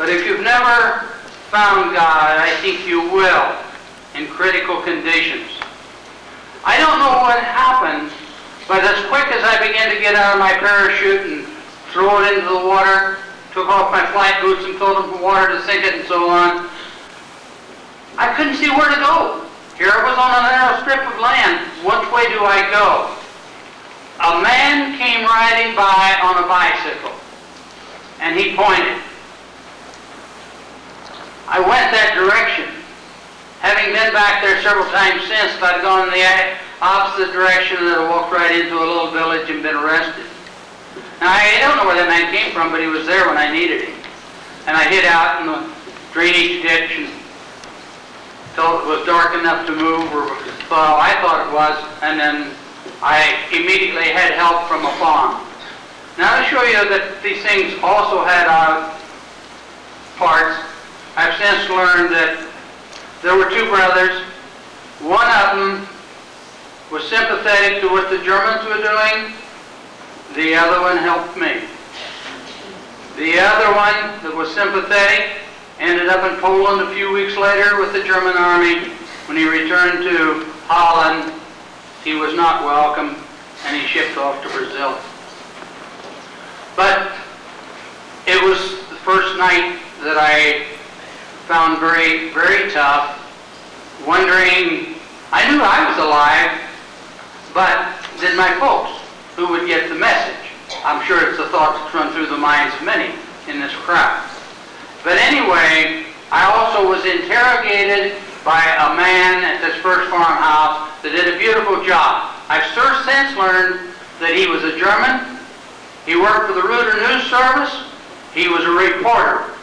But if you've never found God, I think you will in critical conditions. I don't know what happened, but as quick as I began to get out of my parachute and throw it into the water, took off my flight boots and filled them with water to sink it and so on, I couldn't see where to go. Here I was on a narrow strip of land. Which way do I go? A man came riding by on a bicycle, and he pointed. I went that direction. Having been back there several times since, I'd gone in the opposite direction, I'd have walked right into a little village and been arrested. Now, I don't know where that man came from, but he was there when I needed him. And I hid out in the drainage ditch and till it was dark enough to move, or well, I thought it was, and then I immediately had help from a farm. Now to show you that these things also had parts, I've since learned that there were two brothers. One of them was sympathetic to what the Germans were doing. The other one helped me. The other one that was sympathetic ended up in Poland a few weeks later with the German army. When he returned to Holland, he was not welcome and he shipped off to Brazil. But it was the first night that I found very, very tough, wondering, I knew I was alive, but did my folks, who would get the message? I'm sure it's the thoughts that run through the minds of many in this crowd. But anyway, I also was interrogated by a man at this first farmhouse that did a beautiful job. I've since learned that he was a German. He worked for the Reuter News Service. He was a reporter.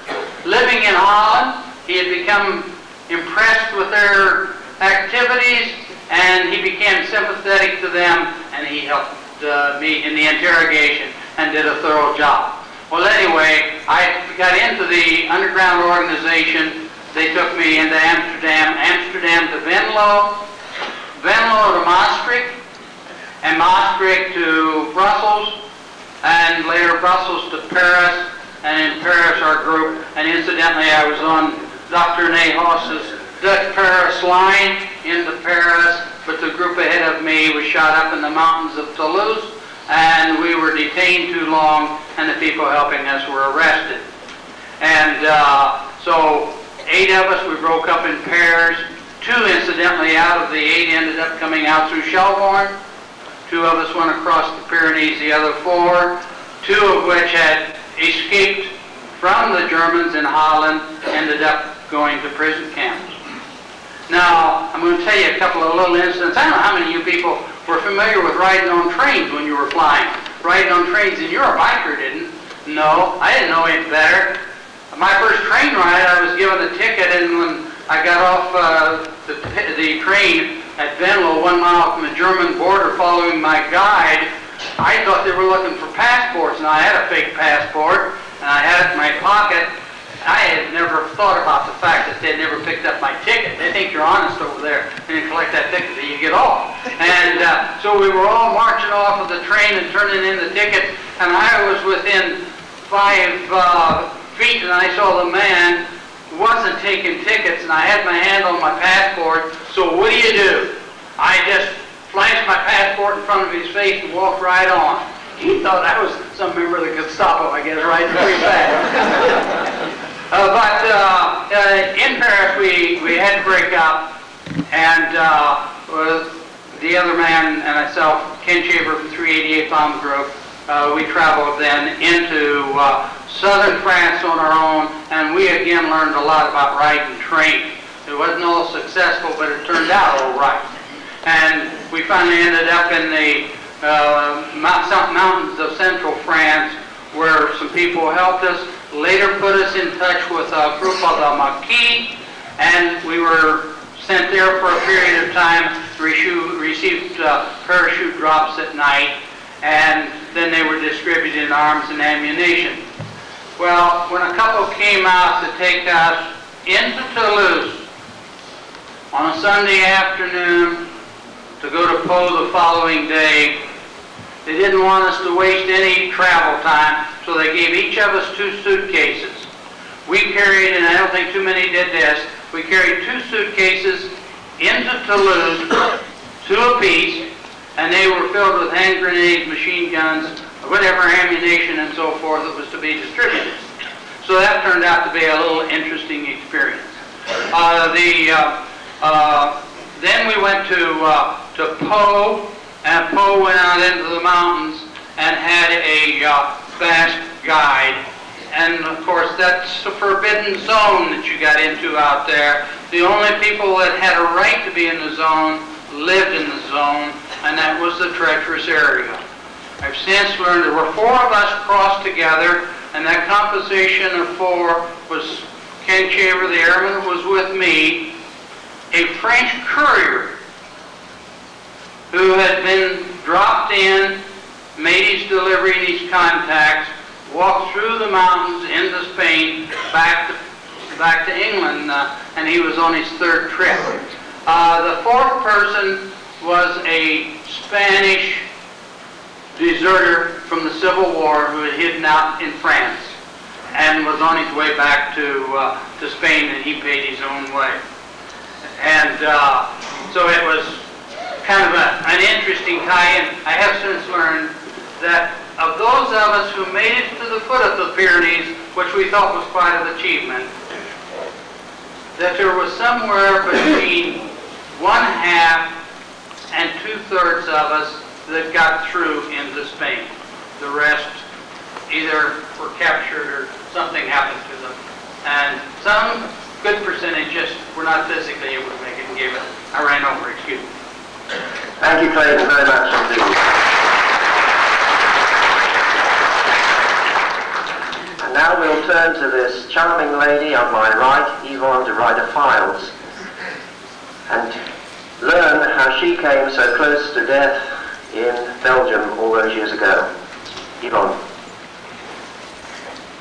Living in Holland, he had become impressed with their activities and he became sympathetic to them and he helped uh, me in the interrogation and did a thorough job. Well, anyway, I got into the underground organization. They took me into Amsterdam, Amsterdam to Venlo, Venlo to Maastricht, and Maastricht to Brussels, and later Brussels to Paris, and in Paris our group, and incidentally I was on Dr. Nahas's Dutch Paris line into Paris, but the group ahead of me was shot up in the mountains of Toulouse, and we were detained too long, and the people helping us were arrested. And uh, so eight of us, we broke up in pairs. Two, incidentally, out of the eight ended up coming out through Shelburne. Two of us went across the Pyrenees, the other four, two of which had escaped from the Germans in Holland, ended up going to prison camps. Now, I'm going to tell you a couple of little incidents. I don't know how many of you people were familiar with riding on trains when you were flying. Riding on trains in Europe, I sure didn't. No, I didn't know any better. My first train ride, I was given a ticket, and when I got off uh, the, the train, at Venlo, one mile from the German border, following my guide, I thought they were looking for passports, and I had a fake passport, and I had it in my pocket. I had never thought about the fact that they never picked up my ticket. They think you're honest over there, and you collect that ticket till you get off. And uh, so we were all marching off of the train and turning in the tickets, and I was within five uh, feet, and I saw the man wasn't taking tickets, and I had my hand on my passport. So what do you do? I just flashed my passport in front of his face and walked right on. He thought I was some member of the Gestapo, I guess, right pretty fast. uh, but uh, uh, in Paris, we, we had to break up, and uh, the other man and myself, Ken Shaver from 388 Bomb Group, uh, we traveled then into uh, southern France on our own, and we again learned a lot about riding trains. It wasn't all successful, but it turned out all right. And we finally ended up in the mountains of central France, where some people helped us, later put us in touch with a group of the Maquis, and we were sent there for a period of time, received uh, parachute drops at night, and then they were distributed arms and ammunition. Well, when a couple came out to take us into Toulouse on a Sunday afternoon to go to Pau the following day, they didn't want us to waste any travel time, so they gave each of us two suitcases. We carried, and I don't think too many did this, we carried two suitcases into Toulouse, two apiece, and they were filled with hand grenades, machine guns, whatever ammunition and so forth that was to be distributed. So that turned out to be a little interesting experience. Uh, the, uh, uh, then we went to, uh, to Pau, and Pau went out into the mountains and had a uh, fast guide. And of course, that's a forbidden zone that you got into out there. The only people that had a right to be in the zone lived in the zone, and that was the treacherous area. I've since learned there were four of us crossed together, and that composition of four was Ken Shaver, the airman, was with me, a French courier who had been dropped in, made his delivery and his contacts, walked through the mountains into Spain, back to back to England, uh, and he was on his third trip. Uh, the fourth person was a Spanish deserter from the Civil War who had hidden out in France and was on his way back to, uh, to Spain and he paid his own way. And uh, so it was kind of a, an interesting tie-in. I have since learned that of those of us who made it to the foot of the Pyrenees, which we thought was quite an achievement, that there was somewhere between one half and two-thirds of us that got through into Spain. The rest either were captured or something happened to them. And some good percentage just were not physically able to make it and gave it. I ran over, excuse me. Thank you, Clayton, very much indeed. And now we'll turn to this charming lady on my right, Yvonne de Ridder Files, and learn how she came so close to death in Belgium all those years ago. Yvonne.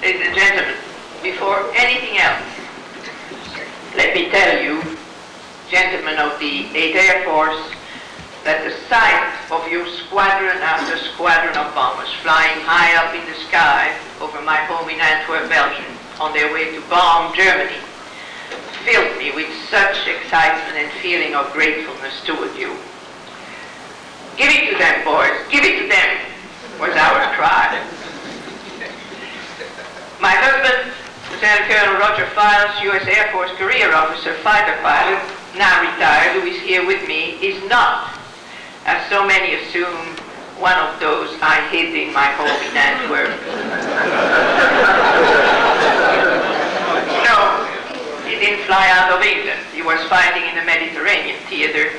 Ladies and gentlemen, before anything else, let me tell you, gentlemen of the 8th Air Force, that the sight of your squadron after squadron of bombers flying high up in the sky over my home in Antwerp, Belgium, on their way to bomb Germany, filled me with such excitement and feeling of gratefulness toward you. Give it to them, boys. Give it to them, was our cry. My husband, Lieutenant Colonel Roger Files, U.S. Air Force career officer, fighter pilot, now retired, who is here with me, is not as so many assume, one of those I hid in my home in Antwerp. no, he didn't fly out of England. He was fighting in the Mediterranean theater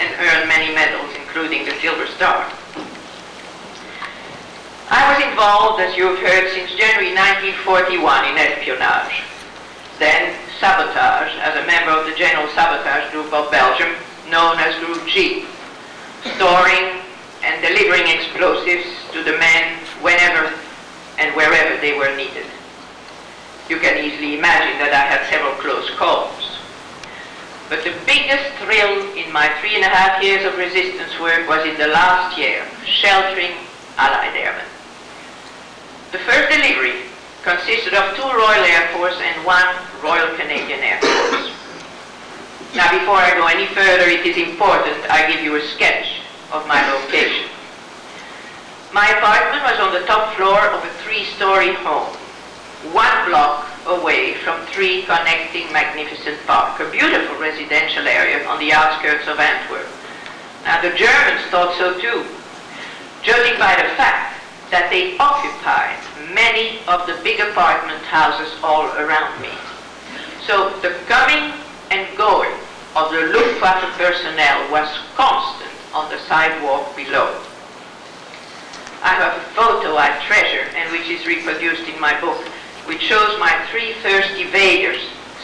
and earned many medals, including the Silver Star. I was involved, as you've heard, since January 1941 in espionage. Then sabotage, as a member of the General Sabotage Group of Belgium, known as Group G storing and delivering explosives to the men whenever and wherever they were needed. You can easily imagine that I had several close calls. But the biggest thrill in my three and a half years of resistance work was in the last year, sheltering Allied airmen. The first delivery consisted of two Royal Air Force and one Royal Canadian Air Force. Now, before I go any further, it is important I give you a sketch of my location. My apartment was on the top floor of a three-story home, one block away from three connecting magnificent park, a beautiful residential area on the outskirts of Antwerp. Now, the Germans thought so too, judging by the fact that they occupied many of the big apartment houses all around me. So the coming and going of the Luftwaffe personnel was constant on the sidewalk below. I have a photo I treasure and which is reproduced in my book, which shows my three first evaders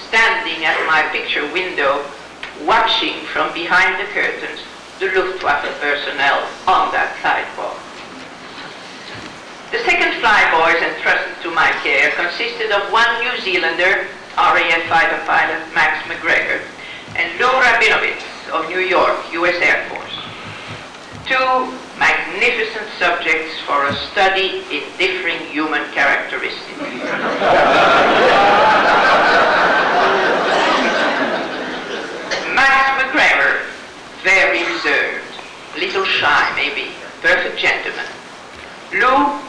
standing at my picture window, watching from behind the curtains the Luftwaffe personnel on that sidewalk. The second flyboys entrusted to my care consisted of one New Zealander, RAF fighter pilot Max McGregor, and Lou Rabinovitz of New York, U.S. Air Force. Two magnificent subjects for a study in differing human characteristics. Max McGregor, very reserved, little shy maybe, perfect gentleman. Lou,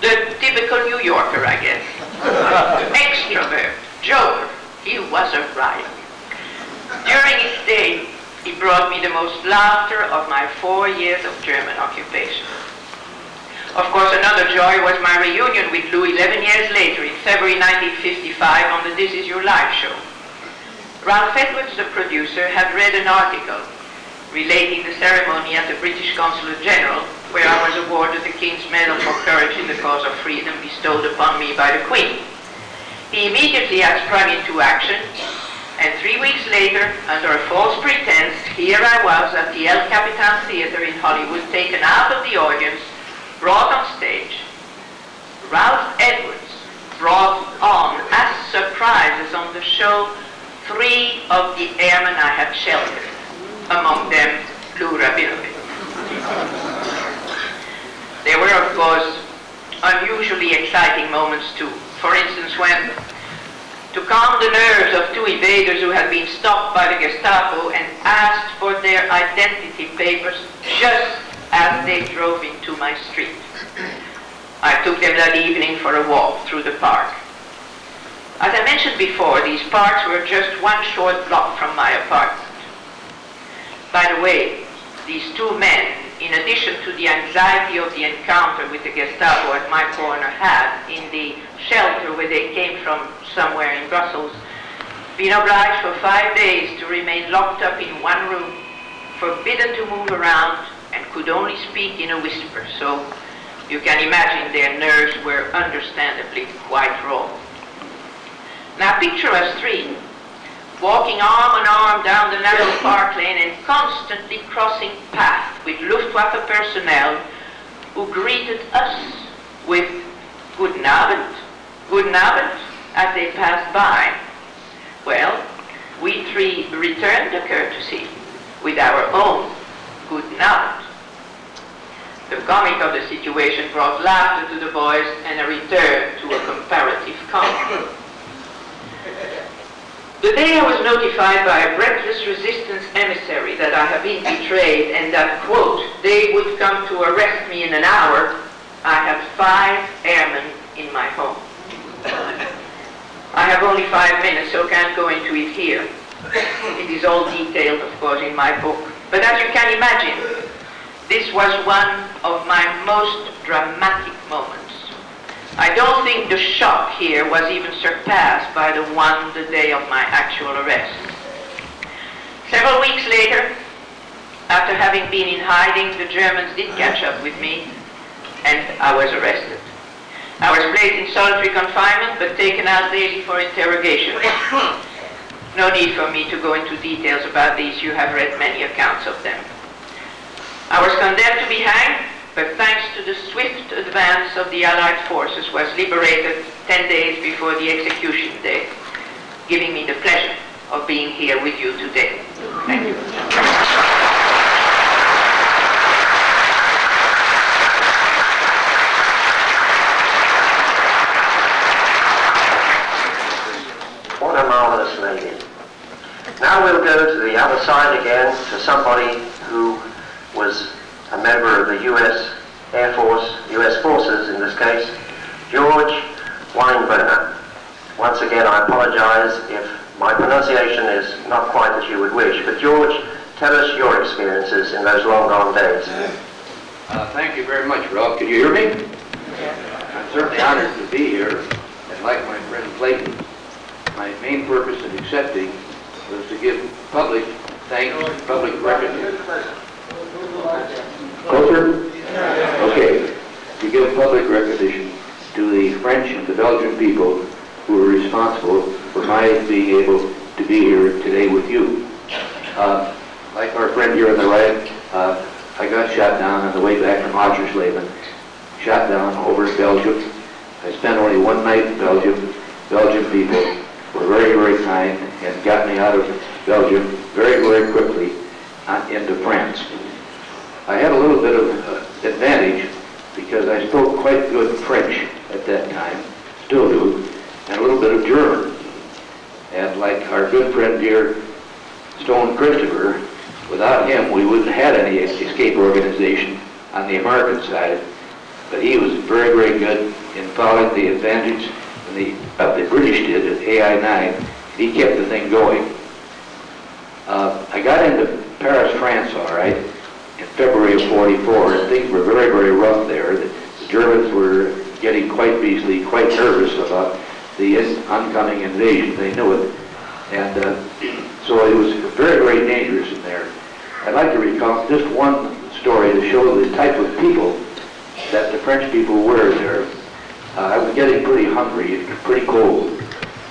the typical New Yorker, I guess. Extrovert, joker, he was a riot. During his stay, he brought me the most laughter of my four years of German occupation. Of course, another joy was my reunion with Lou 11 years later in February 1955 on the This Is Your Life show. Ralph Edwards, the producer, had read an article relating the ceremony at the British Consulate General where I was awarded the King's Medal for Courage in the Cause of Freedom bestowed upon me by the Queen. He immediately had sprung into action and three weeks later, under a false pretense, here I was at the El Capitan Theater in Hollywood, taken out of the audience, brought on stage. Ralph Edwards brought on as surprises on the show three of the airmen I had sheltered, among them Lou Rabinovich. There were, of course, unusually exciting moments too. For instance, when, to calm the nerves of two evaders who had been stopped by the Gestapo and asked for their identity papers just as they drove into my street. I took them that evening for a walk through the park. As I mentioned before, these parks were just one short block from my apartment. By the way, these two men, in addition to the anxiety of the encounter with the Gestapo at my corner, had, in the shelter where they came from somewhere in Brussels, been obliged for five days to remain locked up in one room, forbidden to move around, and could only speak in a whisper. So you can imagine their nerves were understandably quite raw. Now picture us three, walking arm in arm down the narrow park lane and constantly crossing paths with Luftwaffe personnel who greeted us with Guten Abend, Guten Abend, as they passed by. Well, we three returned the courtesy with our own Guten Abend. The comic of the situation brought laughter to the boys and a return to a comparative calm. The day I was notified by a breathless resistance emissary that I had been betrayed and that, quote, they would come to arrest me in an hour, I had five airmen in my home. I have only five minutes, so can't go into it here. It is all detailed, of course, in my book. But as you can imagine, this was one of my most dramatic moments. I don't think the shock here was even surpassed by the one the day of my actual arrest. Several weeks later, after having been in hiding, the Germans did catch up with me, and I was arrested. I was placed in solitary confinement, but taken out daily for interrogation. no need for me to go into details about these. You have read many accounts of them. I was condemned to be hanged, but thanks to the swift advance of the Allied forces, was liberated 10 days before the execution day, giving me the pleasure of being here with you today. Thank you. What a marvelous lady. Now we'll go to the other side again to somebody who was a member of the U.S. Air Force, U.S. Forces in this case, George Weinbrenner. Once again, I apologize if my pronunciation is not quite as you would wish, but George, tell us your experiences in those long gone days. Uh, thank you very much, Rob. Can you hear me? I'm certainly honored to be here, and like my friend Clayton, my main purpose in accepting was to give public thanks, public recognition. Closer? Okay. To give public recognition to the French and the Belgian people who were responsible for my being able to be here today with you. Uh, like our friend here on the right, uh, I got shot down on the way back from Oschersleben. Shot down over Belgium. I spent only one night in Belgium. Belgian people were very, very kind and got me out of Belgium very, very quickly uh, into France. I had a little bit of uh, advantage because I spoke quite good French at that time, still do, and a little bit of German. And like our good friend dear Stone Christopher, without him we wouldn't have had any escape organization on the American side. But he was very, very good in following the advantage the, uh, the British did at MI-9. He kept the thing going. Uh, I got into Paris, France, all right, in February of 44, and things were very, very rough there. The, the Germans were getting quite beastly, quite nervous about the in, oncoming invasion. They knew it. And uh, so it was very, very dangerous in there. I'd like to recall just one story to show the type of people that the French people were there. I was getting pretty hungry, pretty cold.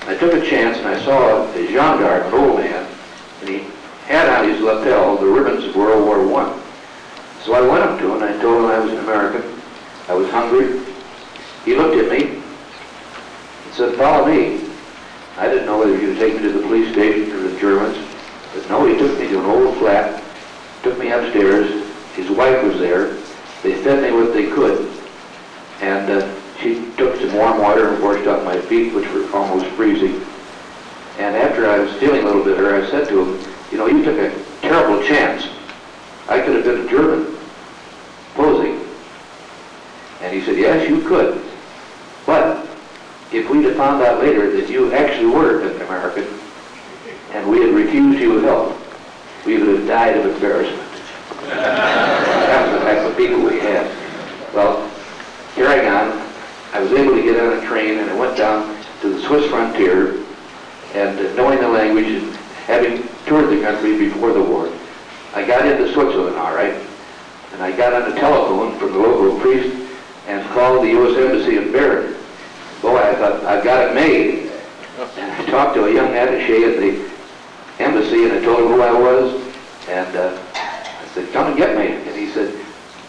I took a chance and I saw a gendarme, an old man, and he had on his lapel the ribbons of World War One. So I went up to him and I told him I was an American. I was hungry. He looked at me, and said, follow me. I didn't know whether he would take me to the police station or the Germans, but no, he took me to an old flat, took me upstairs. His wife was there. They fed me what they could, and uh, she took some warm water and washed off my feet, which were almost freezing. And after I was feeling a little better, I said to him, you know, you took a terrible chance. I could have been a German posing. And he said, yes, you could. But if we'd have found out later that you actually were an American and we had refused you help, we would have died of embarrassment. That's the type of people we had. Well, carrying on, I was able to get on a train and I went down to the Swiss frontier and uh, knowing the language and having toured the country before the war, I got into Switzerland all right. And I got on the telephone from the local priest and called the U.S. Embassy in Bern. Boy, I thought, I've got it made. And I talked to a young attache at the embassy and I told him who I was. And uh, I said, come and get me. And he said,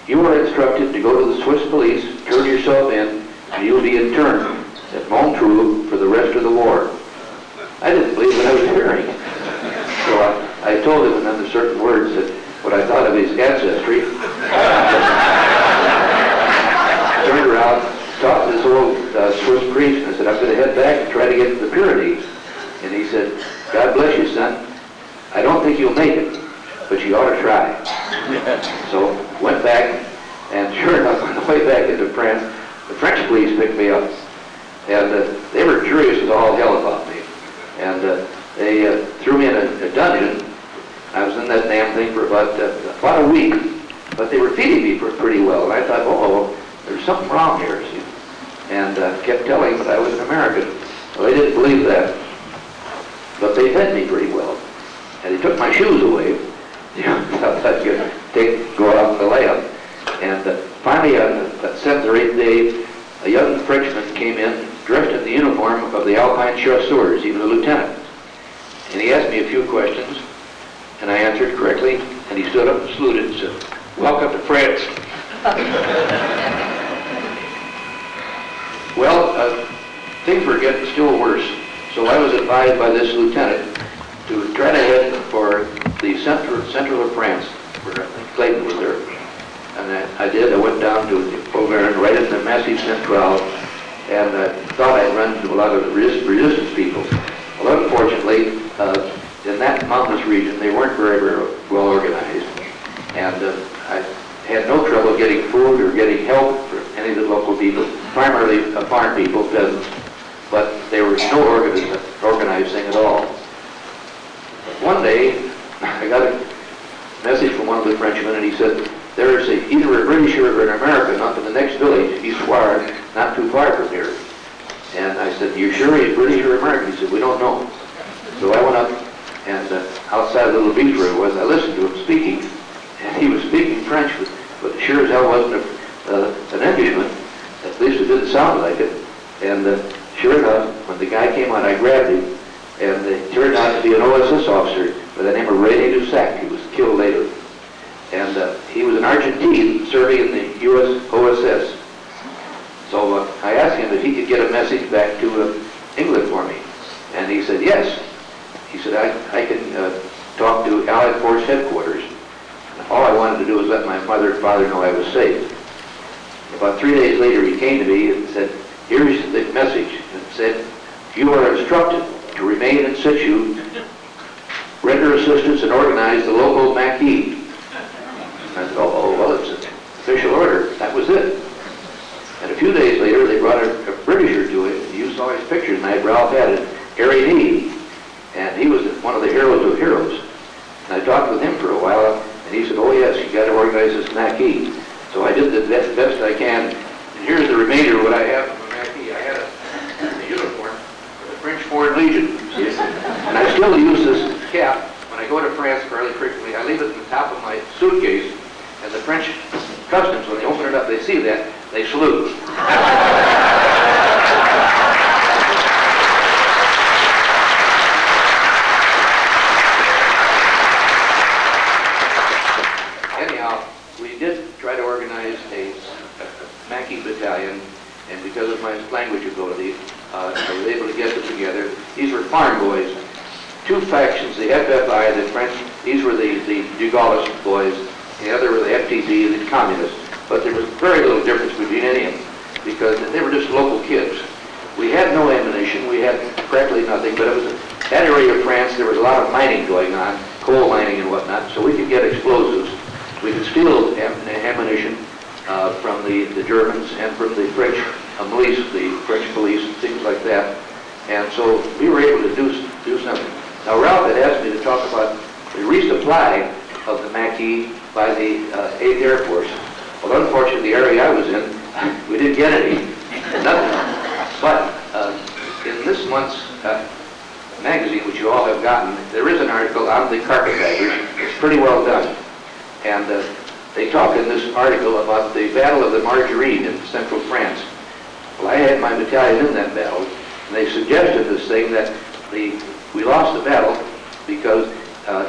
you are instructed to go to the Swiss police, turn yourself in, and you'll be interned at Montreux for the rest of the war. I didn't believe what I was hearing. So I, I told him in under certain words that what I thought of his ancestry. Turned around, talked to this old uh, Swiss priest, and I said, I'm going to head back and try to get to the Pyrenees. And he said, God bless you, son. I don't think you'll make it, but you ought to try. so went back, and sure enough, on the way back into France, the French police picked me up. And uh, they were curious as all hell about me. And uh, they uh, threw me in a, a, dungeon. I was in that damn thing for about, uh, about a week. But they were feeding me pretty well. And I thought, oh, there's something wrong here. See? And uh, kept telling them that I was an American. Well, they didn't believe that. But they fed me pretty well. And they took my shoes away. You know, thought I'd take, go out on the layup. And uh, finally, on the seventh or eighth day, a young Frenchman came in dressed in the uniform of the Alpine Chasseurs. Was a lieutenant. And he asked me a few questions, and I answered correctly, and he stood up and saluted and said, Welcome to France. well, uh, things were getting still worse. So I was advised by this lieutenant to try to head for the central, central of France, where Clayton was there. And I, I did. I went down to Auvergne, right in the Massif Central, and I thought I'd run into a lot of resist, resistance people. Well, unfortunately, uh, in that mountainous region, they weren't very, very well organized. And uh, I had no trouble getting food or getting help from any of the local people, primarily uh, farm people, peasants, but there was no organiz organized at all. One day, I got a message from one of the Frenchmen, and he said, there is a, either a British or an American up in the next village, Issoire, not too far from here. And I said, you sure he's British or American? He said, we don't know. So I went up and uh, outside the little beach where it was, I listened to him speaking. And he was speaking French, but, but sure as hell wasn't a, uh, an Englishman. At least it didn't sound like it. And uh, sure enough, when the guy came on, I grabbed him. And it turned out to be an OSS officer by the name of Rene Dussaq. He was killed later. And uh, he was an Argentine serving in the U.S. OSS. So uh, I asked him if he could get a message back to uh, England for me. And he said, yes. He said, I, I can uh, talk to Allied Force headquarters. All I wanted to do was let my mother and father know I was safe. About three days later, he came to me and said, here's the message. And said, you are instructed to remain in situ, render assistance, and organize the local Maquis. I said, oh, well, it's an official order. That was it. And a few days later, they brought a, a Britisher to him. You saw his pictures, and I had Ralph had it, Harry Need. And he was one of the heroes of heroes. And I talked with him for a while, and he said, oh, yes, you got to organize this Maquis. So I did the best, best I can. And here's the remainder of what I have from a Maquis. I had a, a uniform for the French Foreign Legion. And I still use this cap when I go to France fairly frequently. I leave it in the top of my suitcase, and the French customs, when they open it up, they see that, they salute. Anyhow, we did try to organize a, a Maquis battalion, and because of my language ability, Uh, I was able to get them together. These were farm boys. Two factions, the FFI, the French, these were the, the De boys. The other were the FTP, the communists. But there was very little difference between any of them because they were just local kids. We had no ammunition. We had practically nothing, but it was that area of France, there was a lot of mining going on, coal mining and whatnot, so we could get explosives. We could steal am ammunition uh, from the, the Germans and from the French uh, police, the French police, and things like that. And so we were able to do, do something. Now, Ralph had asked me to talk about the resupply of the Maquis by the uh, 8th Air Force. Well, unfortunately, the area I was in, we didn't get any, nothing. But uh, in this month's uh, magazine, which you all have gotten, there is an article on the carpetbaggers. It's pretty well done. And uh, they talk in this article about the Battle of the Margeride in central France. Well, I had my battalion in that battle, and they suggested this thing that the we lost the battle because uh,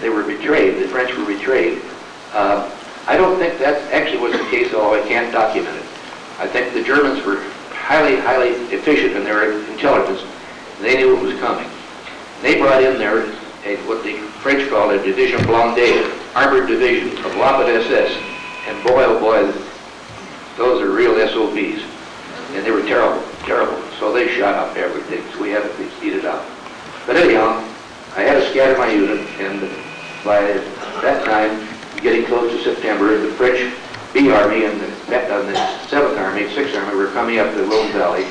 they were betrayed. The French were betrayed. Uh, I don't think that actually was the case, although I can't document it. I think the Germans were highly, highly efficient in their intelligence. They knew what was coming. They brought in there a, what the French called a division blindée, armored division of Waffe SS. And boy, oh boy, those are real SOBs. And they were terrible, terrible. So they shot up everything. So we had to beat it up. But anyhow, I had to scatter my unit, and by that time, getting close to September, the French B Army and the, uh, the 7th Army, 6th Army were coming up the Rhone Valley,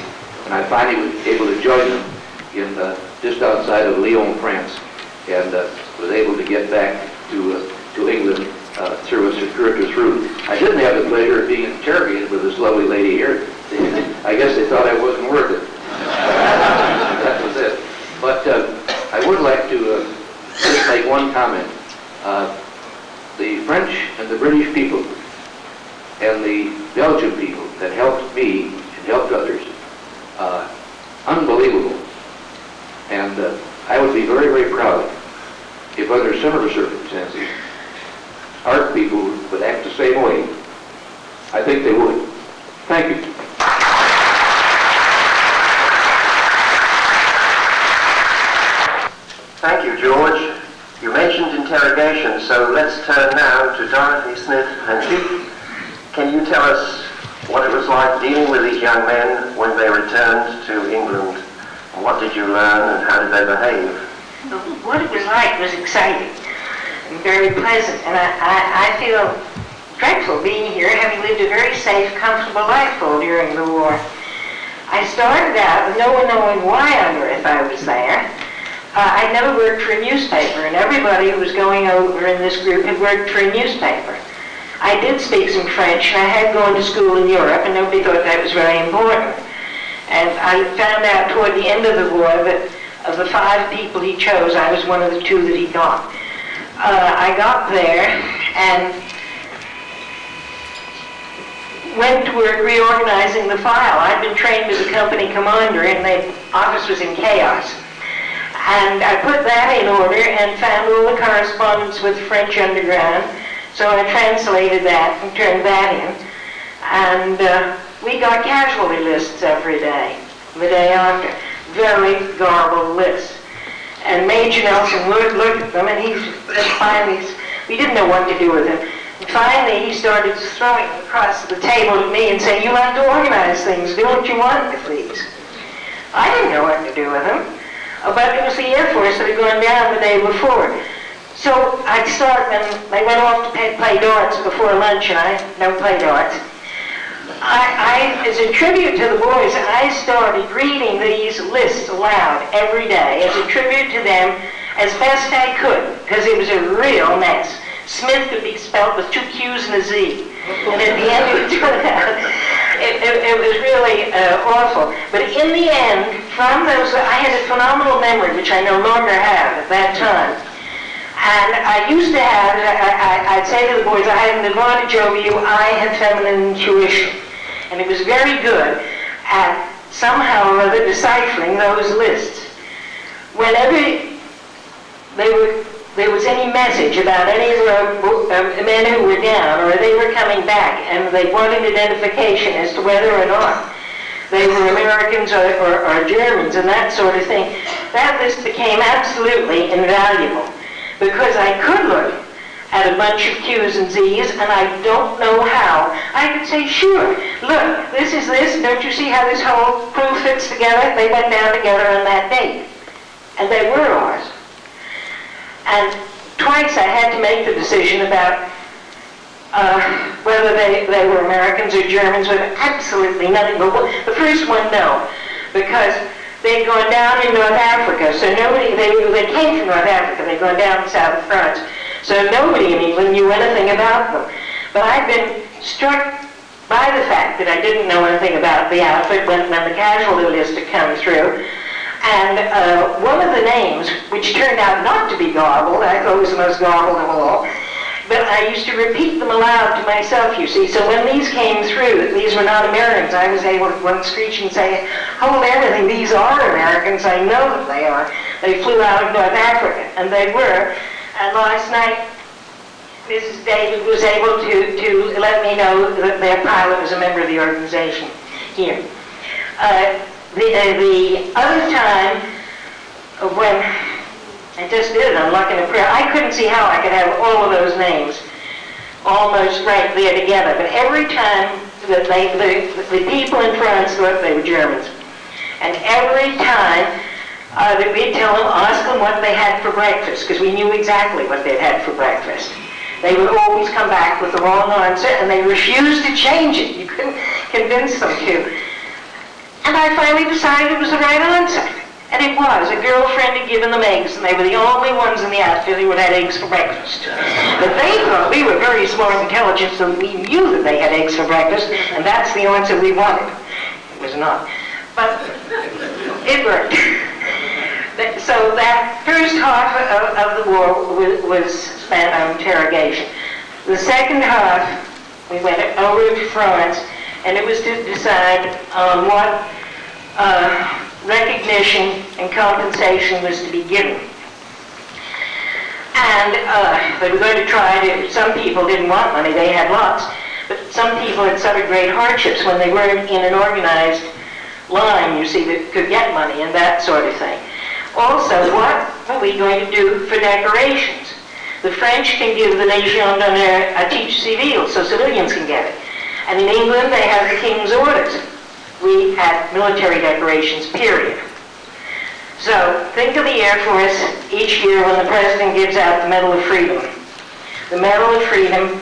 and I finally was able to join them in uh, just outside of Lyon, France, and uh, was able to get back to uh, to England uh, through a circuitous route. I didn't have the pleasure of being interrogated with this lovely lady here. I guess they thought I wasn't worth it. that was it. But I would like to uh, just make one comment. Uh, the French and the British people and the Belgian people that helped me and helped others, uh, unbelievable. And uh, I would be very, very proud if under similar circumstances, our people would act the same way. I think they would. Thank you. Thank you, George. You mentioned interrogation, so let's turn now to Dorothy Smith. Can you tell us what it was like dealing with these young men when they returned to England? What did you learn and how did they behave? What it was like was exciting and very pleasant, and I, I, I feel dreadful being here, having lived a very safe, comfortable life all during the war. I started out with no one knowing why on earth I was there. Uh, I'd never worked for a newspaper, and everybody who was going over in this group had worked for a newspaper. I did speak some French, and I had gone to school in Europe, and nobody thought that was very important. And I found out toward the end of the war that of the five people he chose, I was one of the two that he got. Uh, I got there and went to work reorganizing the file. I'd been trained as a company commander, and the office was in chaos. And I put that in order and found all the correspondence with French Underground. So I translated that and turned that in. And uh, we got casualty lists every day, the day after. Very garbled lists. And Major Nelson looked, looked at them and he finally, we didn't know what to do with. And finally he started throwing them across the table at me and saying, you have to organize things, do what you want with these. I didn't know what to do with them Oh, but it was the Air Force that had gone down the day before. So I'd start, and they went off to play, play darts before lunch, and I don't play darts. I, I, as a tribute to the boys, I started reading these lists aloud every day as a tribute to them as best I could, because it was a real mess. Smith could be spelled with two Q's and a Z. And at the end out, it, it, it was really uh, awful. But in the end, from those, I had a phenomenal memory, which I no longer have at that time. And I used to have, I, would say to the boys, I have an advantage over you, I have feminine intuition. And it was very good at somehow or other deciphering those lists. Whenever they were there was any message about any of the uh, men who were down or they were coming back and they wanted identification as to whether or not they were Americans or, or, or Germans and that sort of thing, that list became absolutely invaluable because I could look at a bunch of Q's and Z's, and I don't know how. I could say, sure, look, this is this, don't you see how this whole crew fits together? They went down together on that date. And they were ours. And twice I had to make the decision about uh, whether they, they were Americans or Germans with absolutely nothing. But the first one, no, because they'd gone down in North Africa, so nobody, they, they came from North Africa, they'd gone down south of France, so nobody in England knew anything about them. But I'd been struck by the fact that I didn't know anything about the outfit when, when the casualty list had come through. And uh, one of the names, which turned out not to be garbled, I thought was the most garbled of all, but I used to repeat them aloud to myself, you see. So when these came through, these were not Americans, I was able to one screech and say, hold everything, these are Americans, I know that they are. They flew out of North Africa, and they were. And last night, Mrs. David was able to, to let me know that their pilot was a member of the organization here. Uh, the, the other time when I just did it on Luck and a Prayer. I couldn't see how I could have all of those names almost right there together. But every time that they, the, the people in France thought they were Germans. And every time uh, that we'd tell them, ask them what they had for breakfast, because we knew exactly what they'd had for breakfast. They would always come back with the wrong answer, and they refused to change it. You couldn't convince them to. And I finally decided it was the right answer. And it was. A girlfriend had given them eggs, and they were the only ones in the outfit who had eggs for breakfast. But they thought we were very smart and intelligent, so we knew that they had eggs for breakfast, and that's the answer we wanted. It was not. But it worked. So that first half of, of the war was spent on interrogation. The second half, we went over to France, and it was to decide on what uh, recognition and compensation was to be given. And uh, they were going to try to, some people didn't want money, they had lots, but some people had suffered great hardships when they weren't in an organized line, you see, that could get money and that sort of thing. Also, what are we going to do for decorations? The French can give the Légion d'honneur a titre civil, so civilians can get it. And in England, they have the King's Orders we had military decorations, period. So think of the Air Force each year when the President gives out the Medal of Freedom. The Medal of Freedom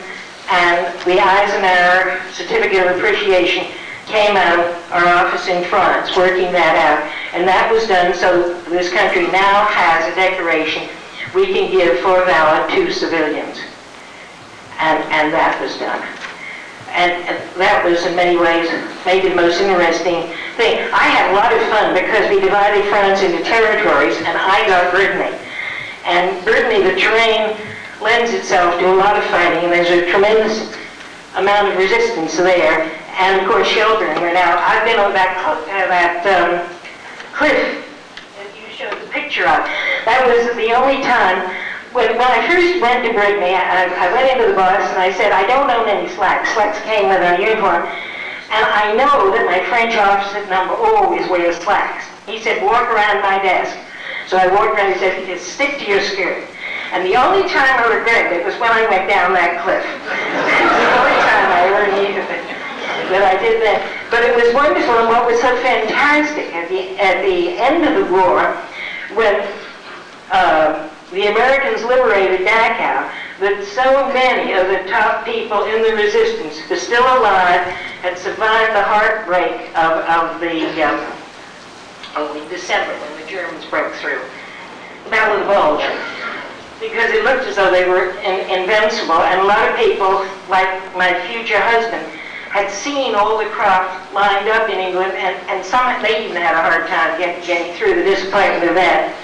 and the Eisenhower Certificate of Appreciation came out of our office in France, working that out. And that was done so this country now has a decoration we can give for valor to civilians. And, and that was done. And, and that was in many ways maybe the most interesting thing. I had a lot of fun because we divided France into territories and I got Brittany. And Brittany, the terrain lends itself to a lot of fighting and there's a tremendous amount of resistance there. And of course Shelburne, where now I've been on that, uh, that um, cliff that you showed the picture of. That was the only time when, when I first went to Brittany, I, I went into the bus and I said, I don't own any slacks. Slacks came with our uniform. And I know that my French opposite number always wears slacks. He said, walk around my desk. So I walked around, and he said, stick to your skirt. And the only time I regretted it was when I went down that cliff. the only time I ever it. That I did that. But it was wonderful, and what was so fantastic at the, at the end of the war, when uh, the Americans liberated Dachau, that so many of the top people in the resistance are still alive and survived the heartbreak of, of the um, December when the Germans broke through. Battle of the Bulge. Because it looked as though they were in, invincible, and a lot of people, like my future husband, had seen all the craft lined up in England, and, and some, they even had a hard time getting, getting through the disappointment of that.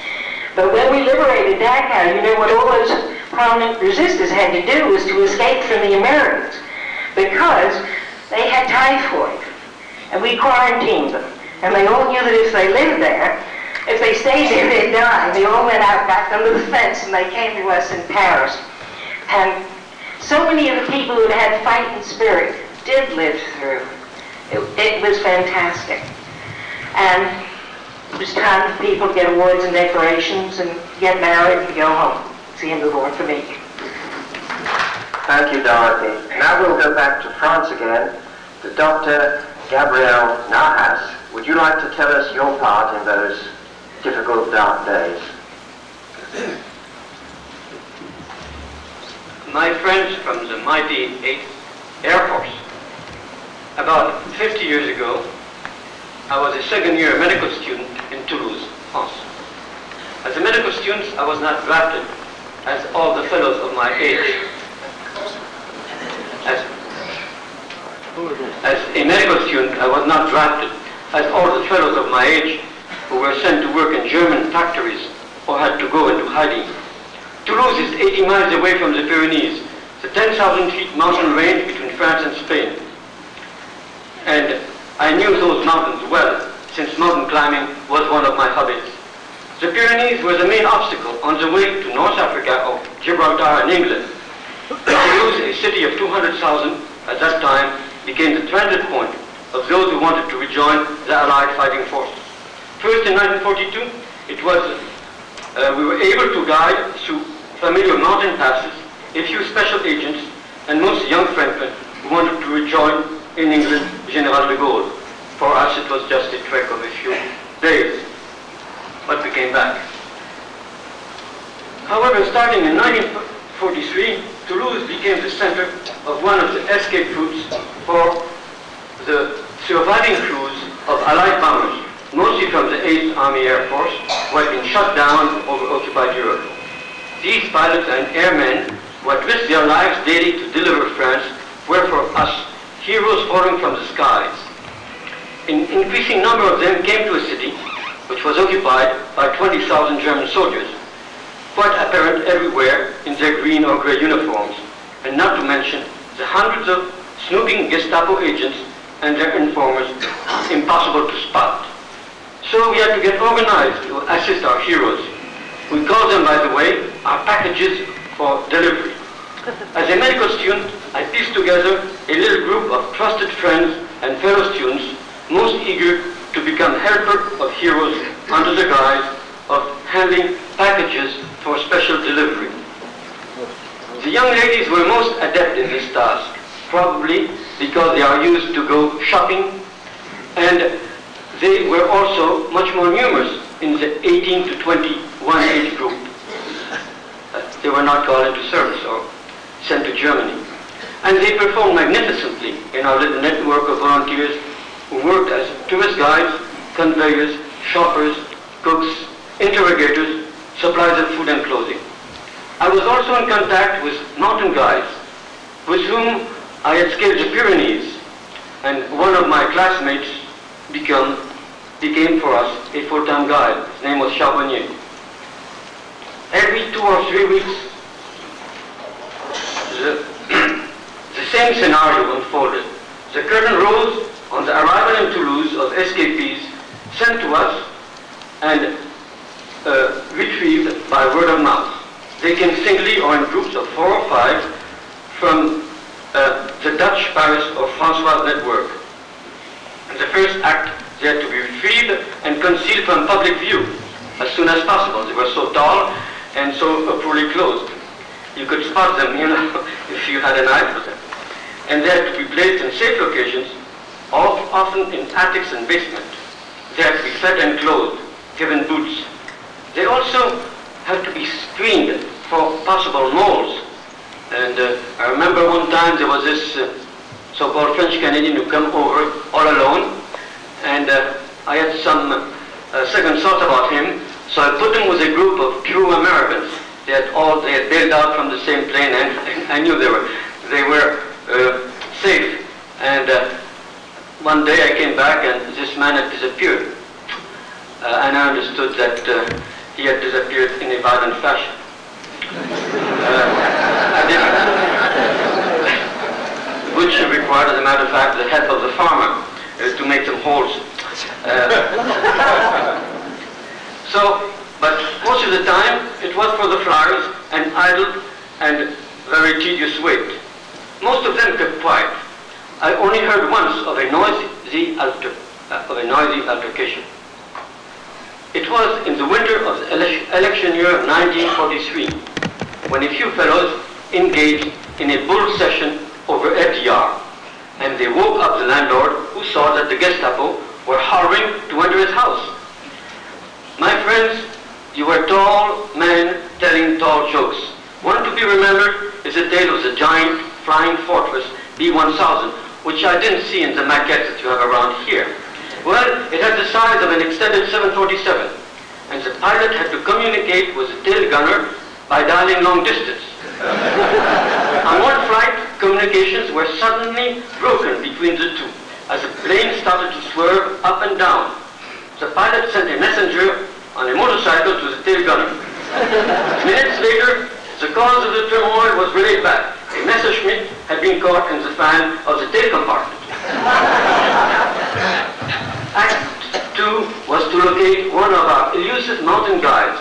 But when we liberated Dachau, you know what all those prominent resistors had to do was to escape from the Americans because they had typhoid. And we quarantined them. And they all knew that if they lived there, if they stayed there, they'd die. They all went out back under the fence and they came to us in Paris. And so many of the people who had fighting spirit did live through It, it was fantastic. And it was time for people to get awards and decorations and get married and go home. It's the end of the war for me. Thank you, Dorothy. Now we'll go back to France again to Dr. Gabriel Nahas. Would you like to tell us your part in those difficult, dark days? My friends from the mighty 8th Air Force. About 50 years ago, I was a second year medical student in Toulouse, France. As a medical student, I was not drafted as all the fellows of my age. As, as a medical student, I was not drafted as all the fellows of my age who were sent to work in German factories or had to go into hiding. Toulouse is 80 miles away from the Pyrenees, the 10,000 feet mountain range between France and Spain. And I knew those mountains well, since mountain climbing was one of my hobbies. The Pyrenees were the main obstacle on the way to North Africa or Gibraltar in England. Toulouse, a city of 200,000 at that time, became the transit point of those who wanted to rejoin the Allied fighting forces. First in 1942, it was, uh, we were able to guide through familiar mountain passes a few special agents and most young Frenchmen who wanted to rejoin in England General de Gaulle. For us it was just a trek of a few days, but we came back. However, starting in 1943, Toulouse became the center of one of the escape routes for the surviving crews of Allied bombers, mostly from the 8th Army Air Force, who had been shot down over occupied Europe. These pilots and airmen who had risked their lives daily to deliver France were for us heroes falling from the skies. An increasing number of them came to a city which was occupied by 20,000 German soldiers, quite apparent everywhere in their green or gray uniforms, and not to mention the hundreds of snooping Gestapo agents and their informers impossible to spot. So we had to get organized to assist our heroes. We call them, by the way, our packages for delivery. As a medical student, I pieced together a little group of trusted friends and fellow students most eager to become helper of heroes under the guise of handling packages for special delivery. The young ladies were most adept in this task, probably because they are used to go shopping and they were also much more numerous in the 18 to 21 age group. Uh, they were not called into service or sent to Germany. And they performed magnificently in our little network of volunteers who worked as tourist guides, conveyors, shoppers, cooks, interrogators, suppliers of food and clothing. I was also in contact with mountain guides, with whom I had scaled the Pyrenees, and one of my classmates become, became for us a full-time guide. His name was Charbonnier. Every two or three weeks, the, the same scenario unfolded. The curtain rose on the arrival in Toulouse of escapees sent to us and uh, retrieved by word of mouth. They came singly or in groups of four or five from uh, the Dutch Paris or Françoise network. In the first act, they had to be retrieved and concealed from public view as soon as possible. They were so tall and so poorly clothed. You could spot them, you know, if you had an eye for them. And they had to be placed in safe locations, often in attics and basements. They had to be fed and clothed, given boots. They also had to be screened for possible moles. And uh, I remember one time there was this uh, so-called French Canadian who came over all alone, and uh, I had some uh, second thought about him, so I put him with a group of true Americans. They had all they had bailed out from the same plane, and I knew they were they were uh, safe. And uh, one day I came back, and this man had disappeared, uh, and I understood that uh, he had disappeared in a violent fashion. Didn't, which required, as a matter of fact, the help of the farmer to make some holes. so, but most of the time it was for the flowers and idle and very tedious wait. Most of them kept quiet. I only heard once of a noisy alter, uh, of a noisy altercation. It was in the winter of the ele election year of 1943 when a few fellows engaged in a bull session over FDR and they woke up the landlord who saw that the Gestapo were hurrying to enter his house. My friends, you were tall men telling tall jokes. One to be remembered is the tale of the giant flying fortress B-1000, which I didn't see in the maquette that you have around here. Well, it had the size of an extended 747, and the pilot had to communicate with the tail gunner by dialing long distance. On one flight, communications were suddenly broken between the two as the plane started to swerve up and down. The pilot sent a messenger on a motorcycle to the tail gunner. Minutes later, the cause of the turmoil was back. A Messerschmitt had been caught in the fan of the tail compartment. Act two was to locate one of our elusive mountain guides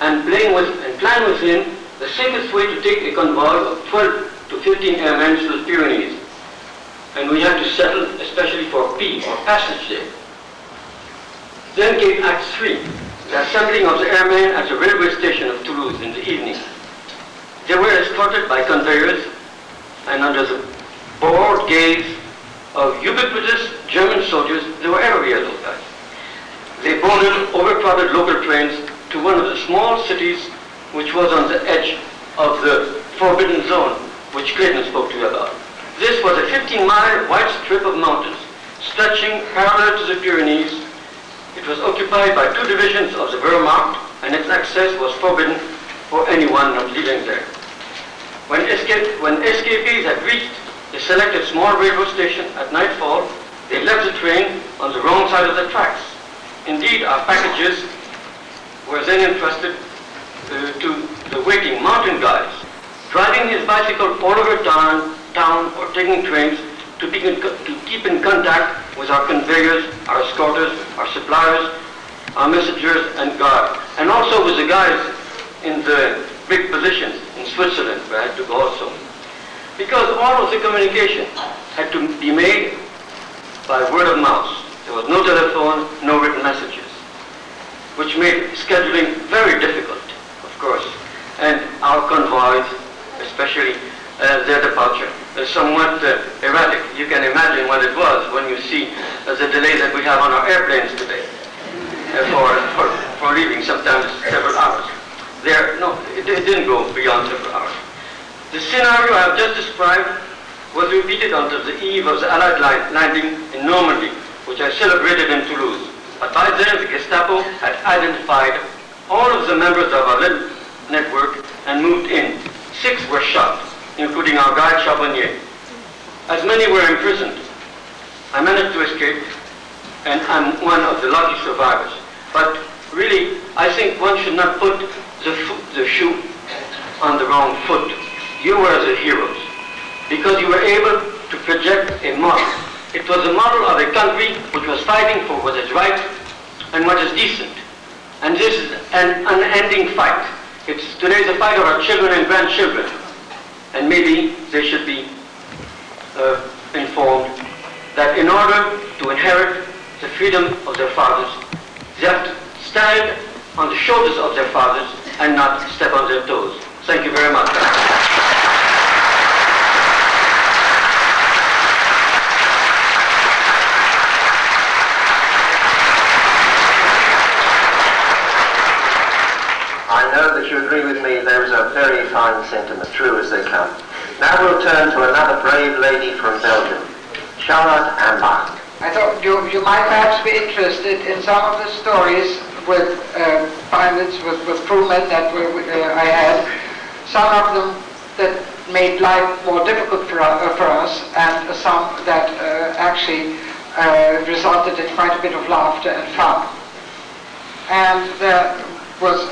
and, with, and plan with him the safest way to take a convoy of 12 to 15 airmen to the Pyrenees. And we had to settle especially for P, or passage day. Then came Act 3, the assembling of the airmen at the railway station of Toulouse in the evening. They were escorted by conveyors and under the bored gaze of ubiquitous German soldiers, they were everywhere those. They boarded overcrowded local trains to one of the small cities which was on the edge of the forbidden zone which Clayton spoke to you about. This was a 15-mile wide strip of mountains stretching parallel to the Pyrenees. It was occupied by two divisions of the Wehrmacht and its access was forbidden for anyone not living there. When, escape, when had reached a selected small railroad station at nightfall, they left the train on the wrong side of the tracks. Indeed, our packages were then entrusted uh, to the waiting mountain guides, driving his bicycle all over town, town or taking trains to, be in, to keep in contact with our conveyors, our escorters, our suppliers, our messengers and guards, and also with the guys in the big positions in Switzerland where I had to go also. Because all of the communication had to be made by word of mouth. There was no telephone, no written messages, which made scheduling very difficult, of course. And our convoys, especially uh, their departure, uh, somewhat uh, erratic. You can imagine what it was when you see uh, the delays that we have on our airplanes today uh, for, for, for leaving sometimes several hours. There, no, it, it didn't go beyond several hours. The scenario I have just described was repeated until the eve of the Allied landing in Normandy, which I celebrated in Toulouse. But by then, the Gestapo had identified all of the members of our network and moved in. Six were shot, including our guide Charbonnier. As many were imprisoned. I managed to escape, and I'm one of the lucky survivors. But really, I think one should not put the, foot, the shoe on the wrong foot you were the heroes because you were able to project a model. It was a model of a country which was fighting for what is right and what is decent. And this is an unending fight. It's today the fight of our children and grandchildren. And maybe they should be uh, informed that in order to inherit the freedom of their fathers, they have to stand on the shoulders of their fathers and not step on their toes. Thank you very much. I know that you agree with me those are very fine sentiment, true as they come. Now we'll turn to another brave lady from Belgium, Charlotte Ambach. I thought you, you might perhaps be interested in some of the stories with uh, pilots, with, with crewmen that uh, I had. Some of them that made life more difficult for, uh, for us, and some that uh, actually uh, resulted in quite a bit of laughter and fun. And there was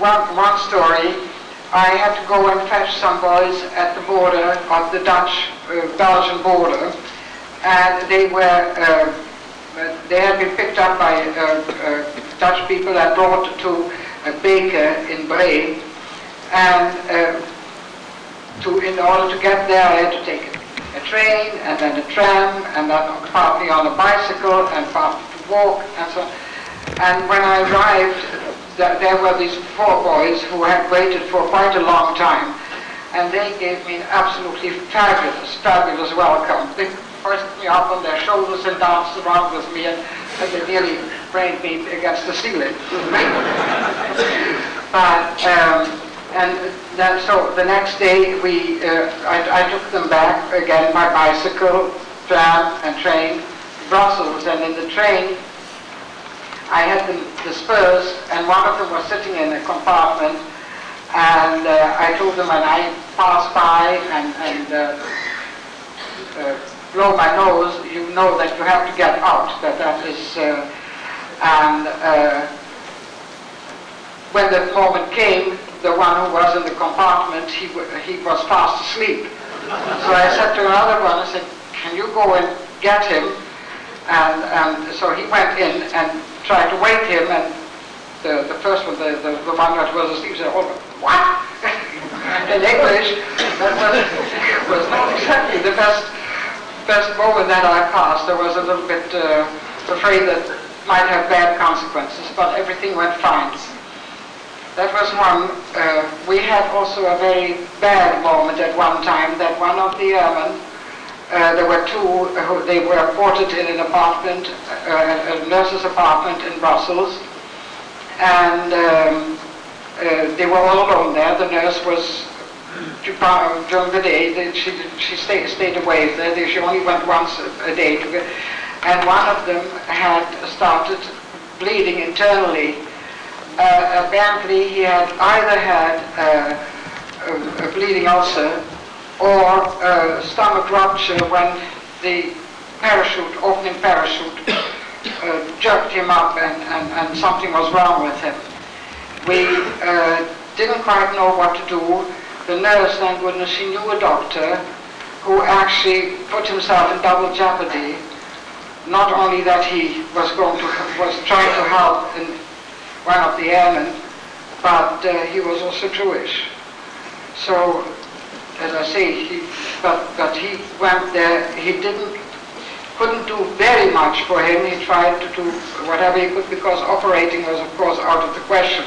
one, one story, I had to go and fetch some boys at the border, of the Dutch-Belgian uh, border, and they were, they had been picked up by Dutch people and brought to a baker in Bray, and uh, to, in order to get there I had to take a train, and then a tram, and then partly on a bicycle, and partly to walk, and so on. And when I arrived, th- there were these four boys who had waited for quite a long time, and they gave me an absolutely fabulous, fabulous welcome. They hoisted me up on their shoulders and danced around with me, and, and they nearly brained me against the ceiling. but, um, and then, so the next day, we, uh, I, I took them back again by bicycle, tram, and train, Brussels, and in the train, I had them dispersed, and one of them was sitting in a compartment, and uh, I told them when I pass by and, and uh, uh, blow my nose, you know that you have to get out, that that is, uh, and uh, when the moment came, the one who was in the compartment, he, he was fast asleep. So I said to another one, I said, can you go and get him? And, and so he went in and tried to wake him, and the, the first one, the, the, the one that was asleep, said, oh, what? in English, that was, was not exactly the best, best moment that I passed. I was a little bit uh, afraid that might have bad consequences, but everything went fine. That was one. Uh, we had also a very bad moment at one time that one of the airmen, uh, there were two, who, they were quartered in an apartment, uh, a nurse's apartment in Brussels, and um, uh, they were all alone there. The nurse was during the day. She she stayed stayed away there. She only went once a day to get, and one of them had started bleeding internally. Uh, apparently, he had either had uh, a, a bleeding ulcer or a stomach rupture when the parachute, opening parachute, uh, jerked him up and, and, and something was wrong with him. We uh, didn't quite know what to do. The nurse, thank goodness, she knew a doctor who actually put himself in double jeopardy. Not only that he was going to was trying to help one of the airmen, but uh, he was also Jewish. So, as I say, he, but but he went there. He didn't couldn't do very much for him. He tried to do whatever he could because operating was, of course, out of the question.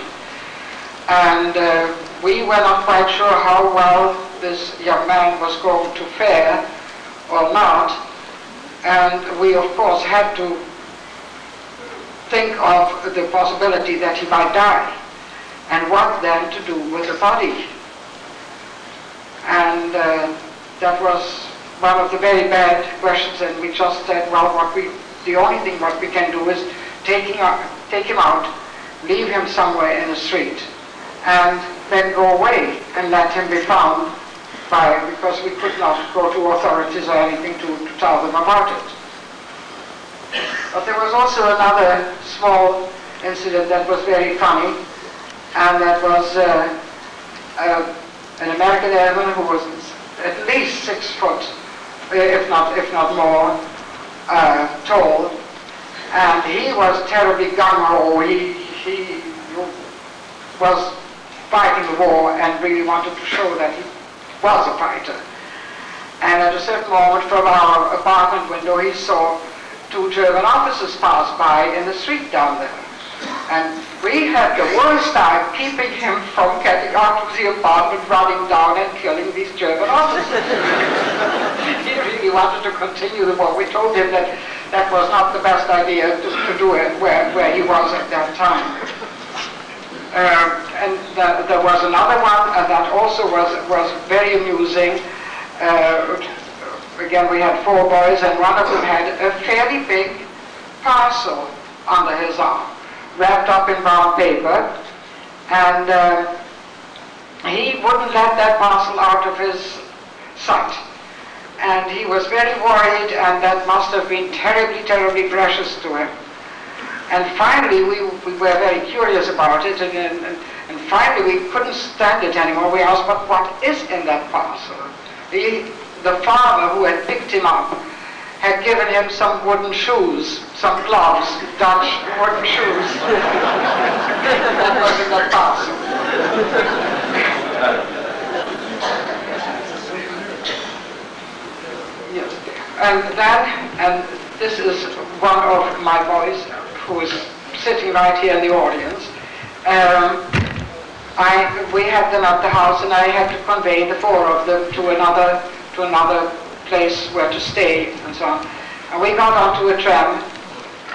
And uh, we were not quite sure how well this young man was going to fare or not. And we, of course, had to think of the possibility that he might die. And what then to do with the body? And uh, that was one of the very bad questions, and we just said, well, what we, the only thing what we can do is taking take him out, leave him somewhere in the street, and then go away and let him be found because we could not go to authorities or anything to, to tell them about it. But there was also another small incident that was very funny, and that was uh, uh, an American airman who was at least six foot, if not if not more, uh, tall, and he was terribly gung-ho. He he was fighting the war and really wanted to show that he was a fighter. And at a certain moment, from our apartment window, he saw two German officers pass by in the street down there. And we had the worst time keeping him from getting out of the apartment, running down and killing these German officers. he really wanted to continue the war. We told him that that was not the best idea to, to do it where, where he was at that time. Uh, and the, there was another one, and that also was, was very amusing. Uh, again, we had four boys, and one of them had a fairly big parcel under his arm, wrapped up in brown paper, and uh, he wouldn't let that parcel out of his sight. And he was very worried, and that must have been terribly, terribly precious to him. And finally, we, we were very curious about it, and, and, and finally we couldn't stand it anymore. We asked, but what is in that parcel? The, the farmer who had picked him up had given him some wooden shoes, some gloves, Dutch wooden shoes. that was in that parcel. and then, and this is one of my boys who is sitting right here in the audience. Um, I, we had them at the house, and I had to convey the four of them to another to another place where to stay and so on. And we got onto a tram,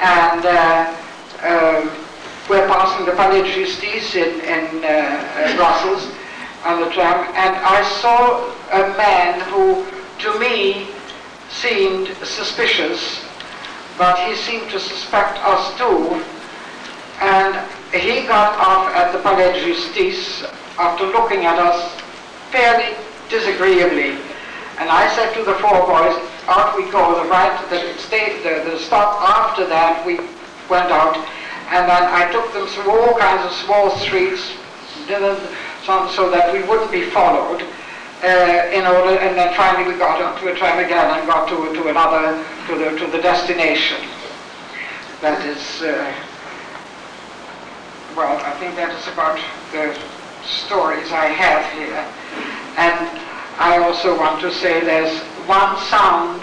and uh, uh, we're passing the Palais de Justice in, in uh, uh, Brussels on the tram, and I saw a man who, to me, seemed suspicious, but he seemed to suspect us too. And he got off at the Palais de Justice after looking at us fairly disagreeably. And I said to the four boys, out we go, the right, the, state, the, the stop after that, we went out. And then I took them through all kinds of small streets, so, so that we wouldn't be followed. Uh, in order, and then finally we got onto a tram again and got to, to another, to the, to the destination. That is, uh, well, I think that is about the stories I have here. And I also want to say there's one sound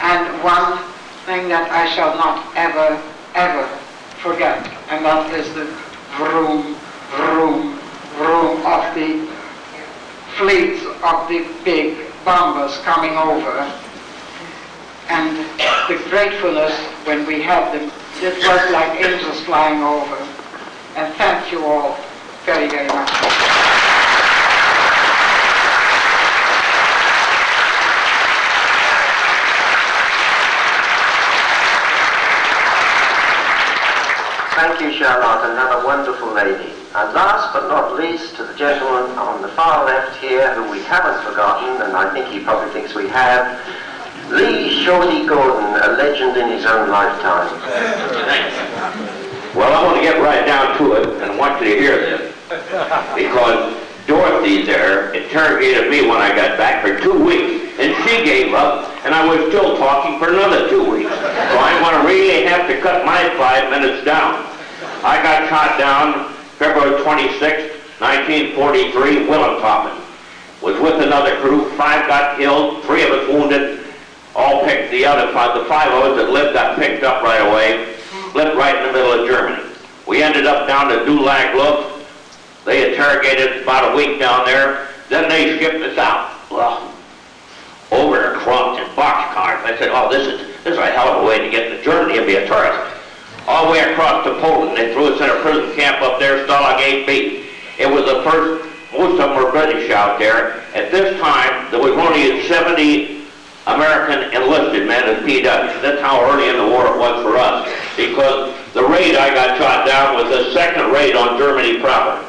and one thing that I shall not ever, ever forget, and that is the vroom, vroom, vroom of the fleets of the big bombers coming over. And the gratefulness when we had them, it was like angels flying over. And thank you all very, very much. Thank you, Charlotte, another wonderful lady. And last but not least, to the gentleman on the far left here, who we haven't forgotten, and I think he probably thinks we have, Lee Shorty Gordon, a legend in his own lifetime. Well, I want to get right down to it, and I want you to hear this. Because Dorothy there interrogated me when I got back for two weeks, and she gave up, and I was still talking for another two weeks. So I'm going to really have to cut my five minutes down. I got shot down February 26, 1943, Wilhelmshaven. Was with another crew, five got killed, three of us wounded, all picked, the other five, the five of us that lived got picked up right away, lived right in the middle of Germany. We ended up down to Dulag Luft. They interrogated about a week down there, then they shipped us out. Well, over to in boxcars. I said, oh, this is, this is a hell of a way to get to Germany and be a tourist. All the way across to Poland, they threw us in a prison camp up there, Stalag 8B. It was the first, most of them were British out there. At this time, there was only 70 American enlisted men as PWs. That's how early in the war it was for us. Because the raid I got shot down was the second raid on Germany proper.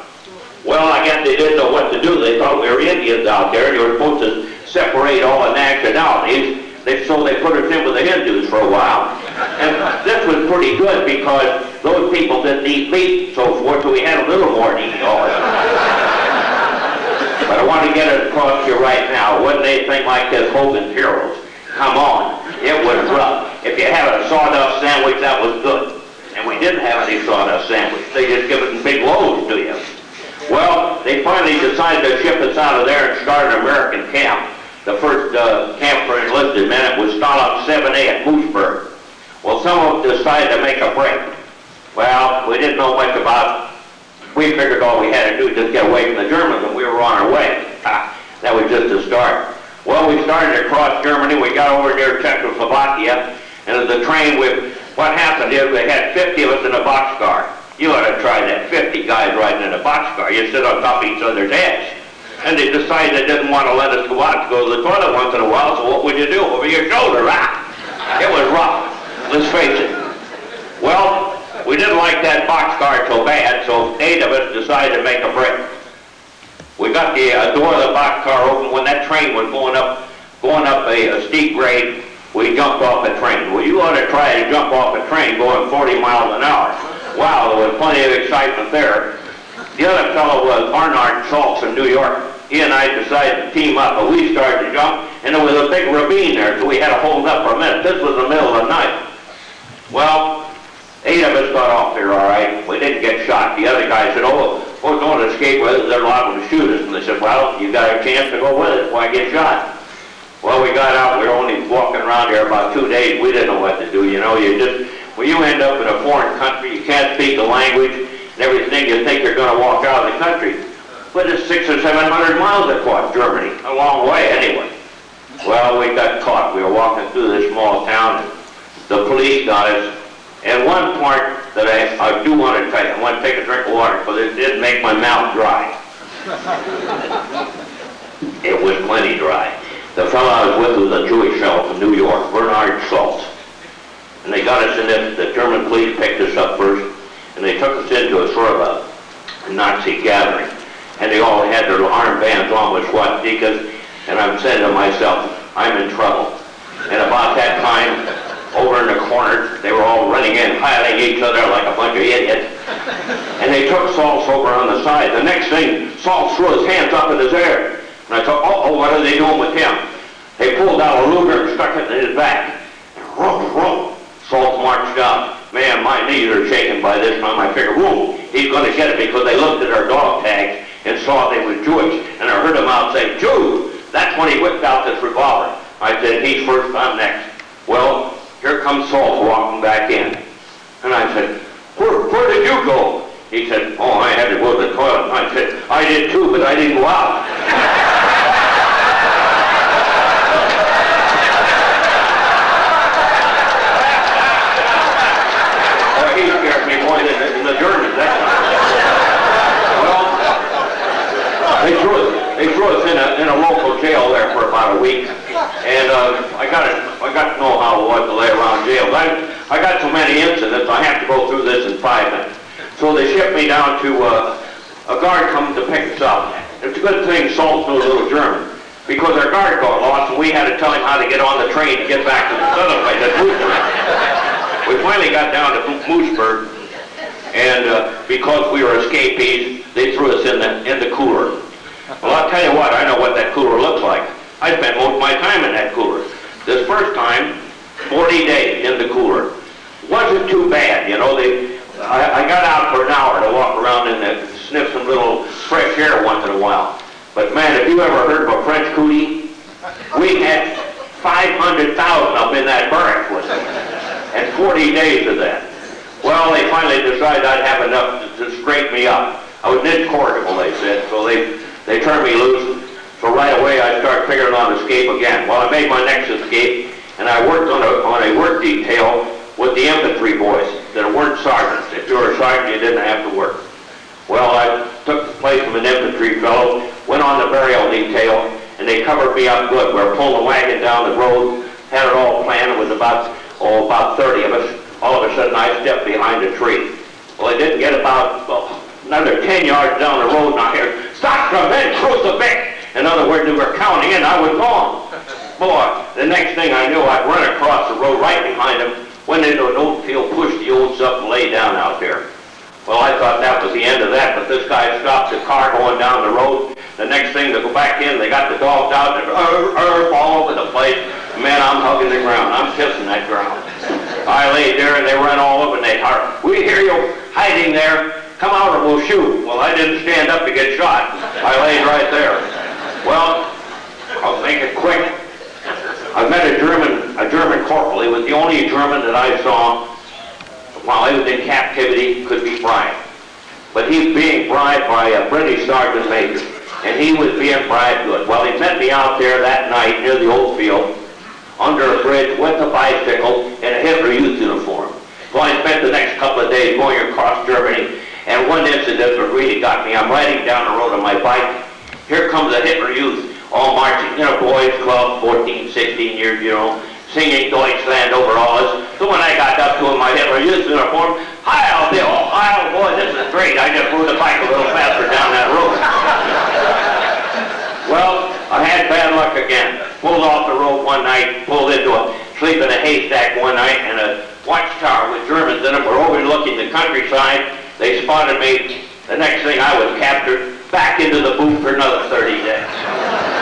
Well, I guess they didn't know what to do. They thought we were Indians out there. and They were supposed to separate all the nationalities. They, so they put us in with the Hindus for a while. And this was pretty good because those people didn't eat meat and so forth, so we had a little more to eat all But I want to get it across to you right now. Wasn't anything like this Hogan's Heroes. Come on. It was rough. If you had a sawdust sandwich, that was good. And we didn't have any sawdust sandwich. They just give it in big loaves to you. Well, they finally decided to ship us out of there and start an American camp. The first uh, camp for enlisted men, it was Stalag 7A at Moosburg. Well, some of them decided to make a break. Well, we didn't know much about it. We figured all we had to do was just get away from the Germans and we were on our way. That was just a start. Well, we started across Germany. We got over near Czechoslovakia. And the train, we, what happened is we had 50 of us in a boxcar. You ought to try that 50 guys riding in a boxcar. You sit on top of each other's heads. And they decided they didn't want to let us go out to go to the toilet once in a while, so what would you do? Over your shoulder, right? It was rough. Let's face it. Well, we didn't like that boxcar so bad, so eight of us decided to make a break. We got the uh, door of the boxcar open when that train was going up, going up a, a steep grade. We jumped off the train. Well, you ought to try to jump off a train going 40 miles an hour. Wow, there was plenty of excitement there. The other fellow was Arnold Schultz in New York. He and I decided to team up, but we started to jump, and there was a big ravine there, so we had to hold up for a minute. This was the middle of the night. Well, eight of us got off there all right. We didn't get shot. The other guy said, oh, we're going to escape with us. They're liable to shoot us. And they said, well, you got a chance to go with us. Why get shot? Well, we got out, we were only walking around here about two days, we didn't know what to do, you know, you just, when you end up in a foreign country, you can't speak the language and everything, you think you're gonna walk out of the country. But it's six or seven hundred miles across Germany, a long way anyway. Well, we got caught, we were walking through this small town, and the police got us, and one part that I, I do want to tell you, I want to take a drink of water, because it did make my mouth dry. It was plenty dry. The fellow I was with was a Jewish fellow from New York, Bernard Schultz. And they got us in this, the German police picked us up first, and they took us into a sort of a Nazi gathering. And they all had their armbands on with swastikas, and I'm saying to myself, I'm in trouble. And about that time, over in the corner, they were all running in, piling each other like a bunch of idiots. And they took Saltz over on the side. The next thing, Saltz threw his hands up in his air. And I thought, uh-oh, what are they doing with him? They pulled out a Luger and stuck it in his back. And rump, rump, Saltz marched out. Man, my knees are shaking by this time. I figured, whoa, he's going to get it because they looked at our dog tags and saw they were Jewish. And I heard them out say, Jew. That's when he whipped out this revolver. I said, he's first, I'm next. Well, here comes Saltz walking back in. And I said, where, where did you go? He said, oh, I had to go to the toilet. I said, I did too, but I didn't go out. oh, he scared me more than the, than the Germans. That's well, they threw us, they threw us in a, in a local jail there for about a week. And uh, I got to, I got to know how it was to lay around jail. I, I got so many incidents, I have to go through this in five minutes. So they shipped me down to, uh, a guard comes to pick us up. It's a good thing Saltz knew a little German, because our guard got lost and we had to tell him how to get on the train to get back to the other place at Moosburg. We finally got down to Moosburg, and uh, because we were escapees, they threw us in the, in the cooler. Well, I'll tell you what, I know what that cooler looks like. I spent most of my time in that cooler. This first time, 40 days in the cooler. Wasn't too bad, you know. They, I, I got out for an hour to walk around and uh, sniff some little fresh air once in a while. But man, have you ever heard of a French cootie? We had 500,000 up in that barracks with us, and 40 days of that. Well, they finally decided I'd have enough to, to straighten me up. I was incorrigible, they said, so they, they turned me loose. So right away I started figuring out escape again. Well, I made my next escape, and I worked on a, on a work detail with the infantry boys that weren't sergeants. If you were a sergeant, you didn't have to work. Well, I took the place of an infantry fellow, went on the burial detail, and they covered me up good. We were pulling the wagon down the road, had it all planned. It was about, oh, about 30 of us. All of a sudden, I stepped behind a tree. Well, I didn't get about oh, another 10 yards down the road, and I heard, then, crucifix! In other words, they were counting, and I was gone. Boy, the next thing I knew, I'd run across the road right behind them, went into an oat field, pushed the oats up, and lay down out there. Well, I thought that was the end of that, but this guy stopped the car going down the road. The next thing, they go back in, they got the dogs out, and uh, uh, all over the place. Man, I'm hugging the ground. I'm kissing that ground. I laid there, and they ran all over, and they hollered, we hear you hiding there. Come out or we'll shoot. Well, I didn't stand up to get shot. I laid right there. Well, I'll make it quick. I met a German, a German corporal. He was the only German that I saw while he was in captivity could be bribed. But he's being bribed by a British sergeant major, and he was being bribed good. Well, he met me out there that night near the old field, under a bridge with a bicycle in a Hitler Youth uniform. So I spent the next couple of days going across Germany, and one incident that really got me, I'm riding down the road on my bike, here comes a Hitler Youth, all marching, you know, boys club, 14, 16 years, you know, singing Deutschland over all this. So when I got up to him, I hit my Hitler Youth uniform, Heil Bill, Heil, boy, this is great. I just rode the bike a little faster down that road. well, I had bad luck again. Pulled off the road one night, pulled into a, sleep in a haystack one night, and a watchtower with Germans in it were overlooking the countryside. They spotted me. The next thing I was captured, back into the boot for another 30 days.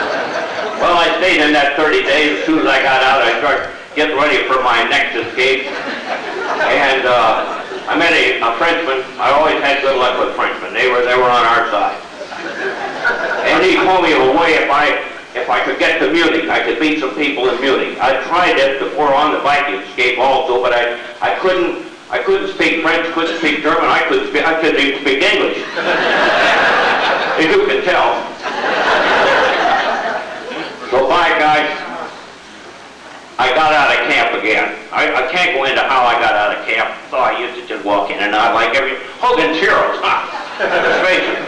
Well, I stayed in that 30 days. As soon as I got out, I started getting ready for my next escape. And uh, I met a, a Frenchman. I always had good luck with Frenchmen. They were they were on our side. And he told me, well, way if I if if I could get to Munich, I could beat some people in Munich. I tried it before on the Viking escape also, but I, I couldn't I couldn't speak French, couldn't speak German, I couldn't speak I couldn't even speak English. As you can tell. So bye guys. I got out of camp again. I, I can't go into how I got out of camp. So I used to just walk in and out like every Hogan's Heroes, huh? Let's face it.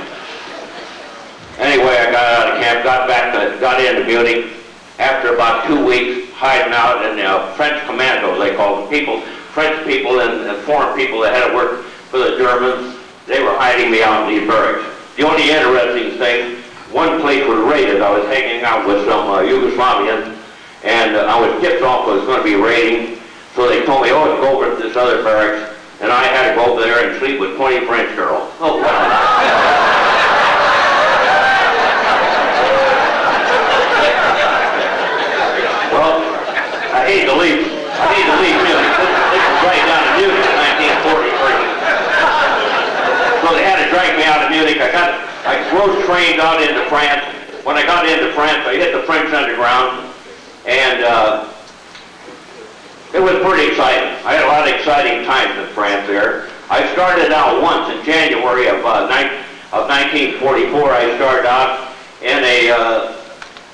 Anyway, I got out of camp, got back to, got into Munich. After about two weeks hiding out in uh, French commandos, they called them, people, French people and, and foreign people that had to work for the Germans, they were hiding me out in these barracks. The only interesting thing, one place was raided. I was hanging out with some uh, Yugoslavians, and uh, I was tipped off I was going to be raiding. So they told me, oh, go over to this other barracks, and I had to go over there and sleep with 20 French girls. Oh, wow. well, I hate to leave. I hate to leave Munich. This, this right down in Munich in 1943. So they had to drag me out of Munich. I got, I rose trained out into France. When I got into France, I hit the French underground, and uh, it was pretty exciting. I had a lot of exciting times in France there. I started out once in January of, uh, of 1944. I started out in a uh,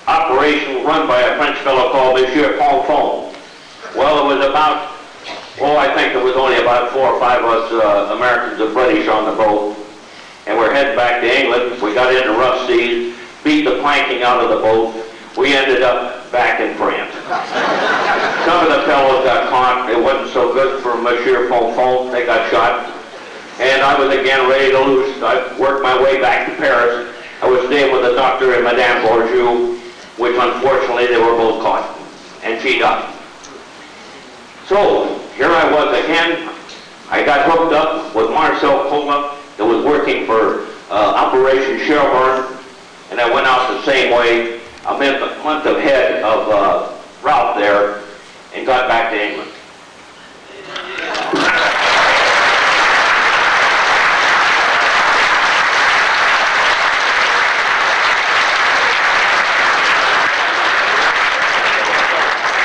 operation run by a French fellow called Monsieur Fonfon. Well, it was about, oh, I think there was only about four or five of us uh, Americans and British on the boat. And we're heading back to England. We got into rough seas, beat the planking out of the boat. We ended up back in France. Some of the fellows got caught. It wasn't so good for Monsieur Fonfon. They got shot. And I was again ready to lose. I worked my way back to Paris. I was staying with a doctor and Madame Bourgeois, which unfortunately they were both caught. And she died. So, here I was again. I got hooked up with Marcel Cola that was working for uh, Operation Shelburne, and I went out the same way, I met a month, ahead of uh, there, and got back to England.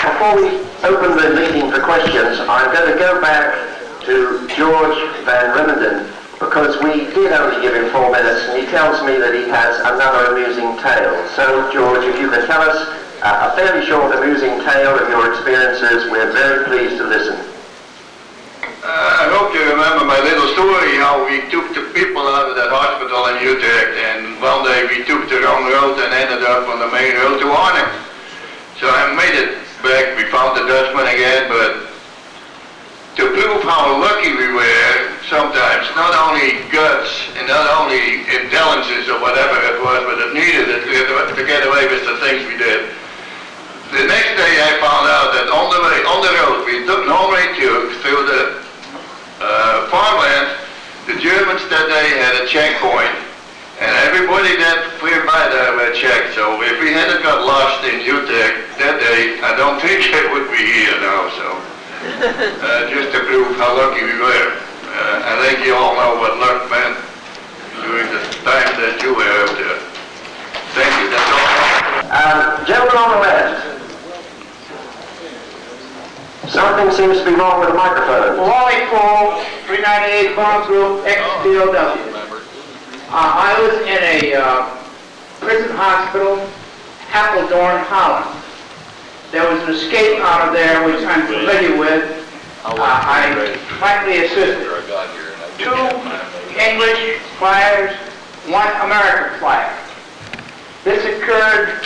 Before we open the meeting for questions, I'm going to go back to George Van Remmerden because we did only give him four minutes and he tells me that he has another amusing tale. So, George, if you can tell us uh, a fairly short amusing tale of your experiences, we're very pleased to listen. Uh, I hope you remember my little story how we took the people out of that hospital in Utrecht and one day we took the wrong road and ended up on the main road to Arnhem. So I made it back, we found the Dutchman again, but to prove how lucky we were, sometimes not only guts and not only intelligence or whatever it was, but it needed it to get away with the things we did. The next day I found out that on the way, on the road we took, normally took through the uh, farmland, the Germans that day had a checkpoint and everybody that we by there were checked. So if we hadn't got lost in Utrecht that day, I don't think it would be here now. So uh, just to prove how lucky we were. Uh, I think you all know what luck meant during the time that you were out there. Thank you. That's all. Um, gentlemen on the left. Something seems to be wrong with the microphone. Wally Cole, 398 Farm Group, ex-POW. Uh, I was in a uh, prison hospital, Apeldoorn, Holland. There was an escape out of there, which I'm familiar with. Uh, I frankly assisted. Two English flyers, one American flyer. This occurred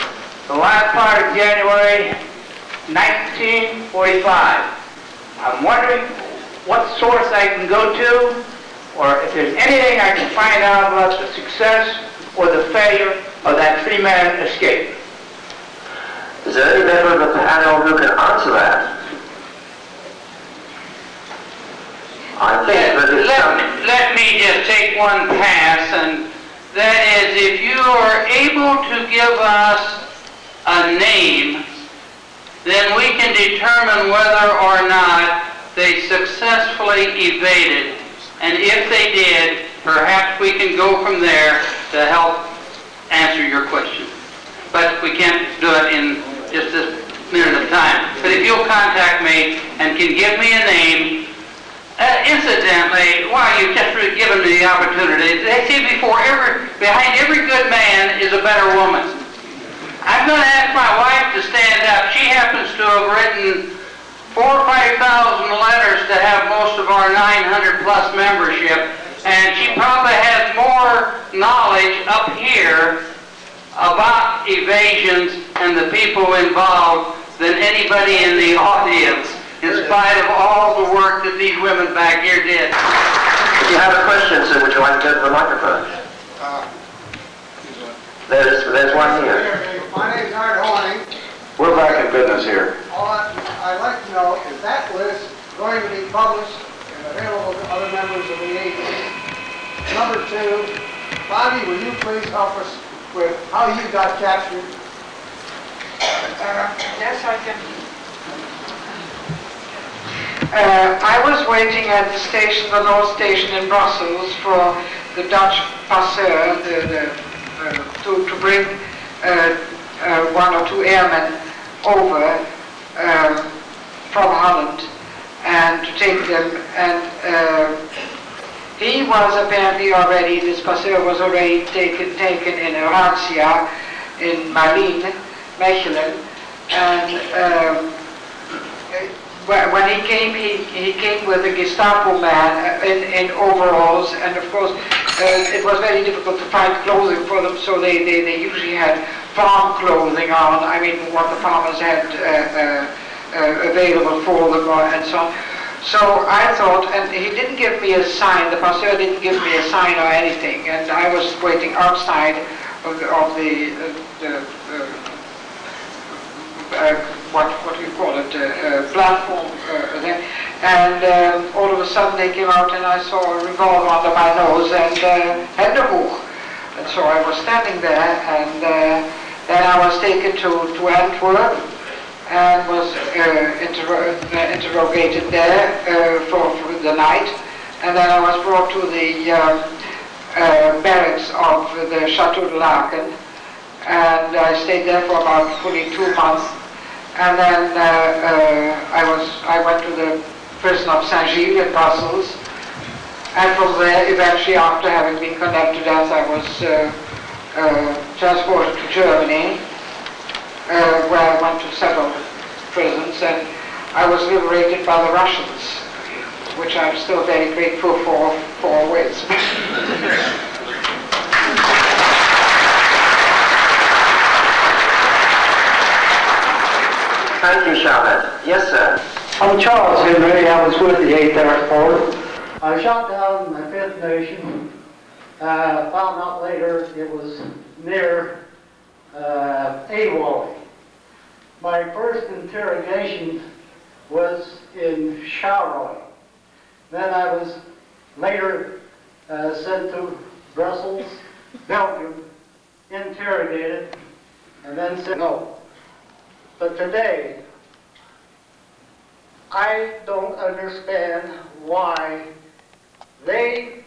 the last part of January 1945. I'm wondering what source I can go to or if there's anything I can find out about the success or the failure of that three-man escape. Is there any member of the panel who can answer that? I think that it's let, me, let me just take one pass, and that is if you are able to give us a name, then we can determine whether or not they successfully evaded and if they did, perhaps we can go from there to help answer your question. but we can't do it in just this minute of time. But if you'll contact me and can give me a name, uh, incidentally, why you've just given me the opportunity, they say before every, behind every good man is a better woman. I'm going to ask my wife to stand up. She happens to have written four or five thousand letters to have most of our 900 plus membership, and she probably has more knowledge up here about evasions and the people involved than anybody in the audience, in spite of all the work that these women back here did. If you have a question, sir, would you like to go to the microphone? There's, there's one here. My name's Art Horning. We're back in business here. All I- I'd like to know, is that list going to be published and available to other members of the agency? Number two, Bobby, will you please help us with how you got captured? Uh, Yes, I can. Uh, I was waiting at the station, the North Station in Brussels for the Dutch passeur the, the, uh, to, to bring uh, uh, one or two airmen over um, from Holland and to take them. And uh, he was apparently already, this passeur was already taken, taken in a in Malines, Mechelen. And um, when he came, he, he came with a Gestapo man in, in overalls, and of course, uh, it was very difficult to find clothing for them, so they, they, they usually had farm clothing on, I mean, what the farmers had uh, uh, uh, available for them, or, and so on. So I thought, and he didn't give me a sign, the passeur didn't give me a sign or anything, and I was waiting outside of the, of the, uh, the uh, uh, what, what do you call it, uh, uh, platform uh, thing. And um, all of a sudden they came out and I saw a revolver under my nose and uh, Hände hoch. And so I was standing there and then I was taken to, to Antwerp and was uh, interro- interrogated there uh, for, for the night. And then I was brought to the um, uh, barracks of the Chateau de Laken and I stayed there for about fully two months. And then uh, uh, I was I went to the prison of Saint-Gilles in Brussels, and from there, eventually, after having been condemned to death, I was uh, transported to Germany, where I went to several prisons, and I was liberated by the Russians, which I'm still very grateful for, for always. Thank you, Charlotte. Yes, sir. I'm Charles Henry. I was with the 8th Air Force. I shot down my fifth nation. Uh, found out later it was near uh, Awally. My first interrogation was in Charleroi. Then I was later uh, sent to Brussels, Belgium, interrogated, and then said no. But today, I don't understand why they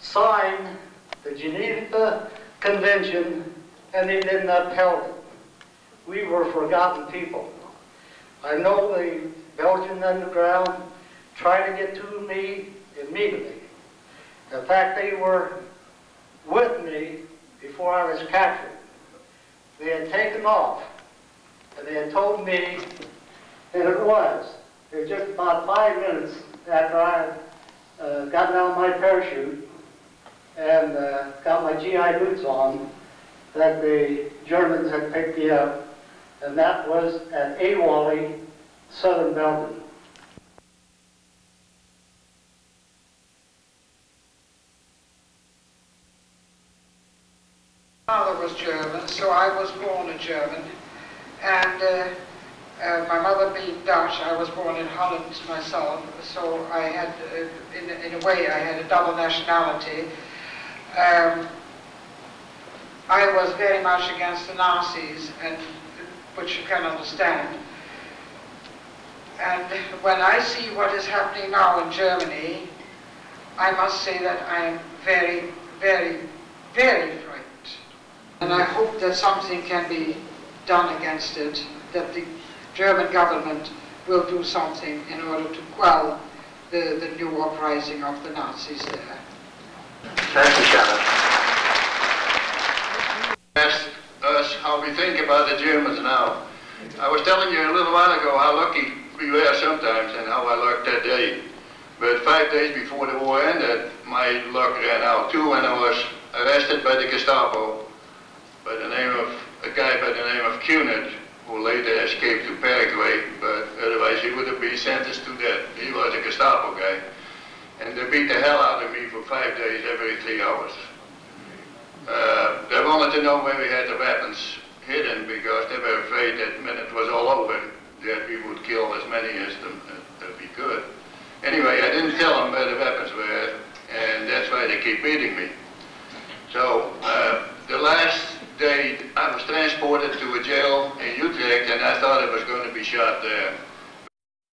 signed the Geneva Convention and they didn't uphold it. We were forgotten people. I know the Belgian underground tried to get to me immediately. In fact, they were with me before I was captured. They had taken off and they had told me, and it was, it was just about five minutes after I had uh, got down my parachute and uh, got my GI boots on, that the Germans had picked me up, and that was at Awally, southern Belgium. My father was German, so I was born a German. And uh, uh, my mother being Dutch, I was born in Holland myself, so I had, uh, in, in a way, I had a double nationality. Um, I was very much against the Nazis, and which you can understand. And when I see what is happening now in Germany, I must say that I am very, very, very frightened. And I hope that something can be done against it, that the German government will do something in order to quell the, the new uprising of the Nazis there. Thank you, Shannon. Ask us how we think about the Germans now. I was telling you a little while ago how lucky we were sometimes and how I lucked that day. But five days before the war ended, my luck ran out too and I was arrested by the Gestapo by the name of a guy by the name of Cunard, who later escaped to Paraguay, but otherwise he would have been sentenced to death. He was a Gestapo guy. And they beat the hell out of me for five days every three hours. Uh, they wanted to know where we had the weapons hidden because they were afraid that it was all over, that we would kill as many as them uh, we could. Anyway, I didn't tell them where the weapons were, and that's why they keep beating me. So, uh, the last day I was transported to a jail in Utrecht, and I thought I was going to be shot there.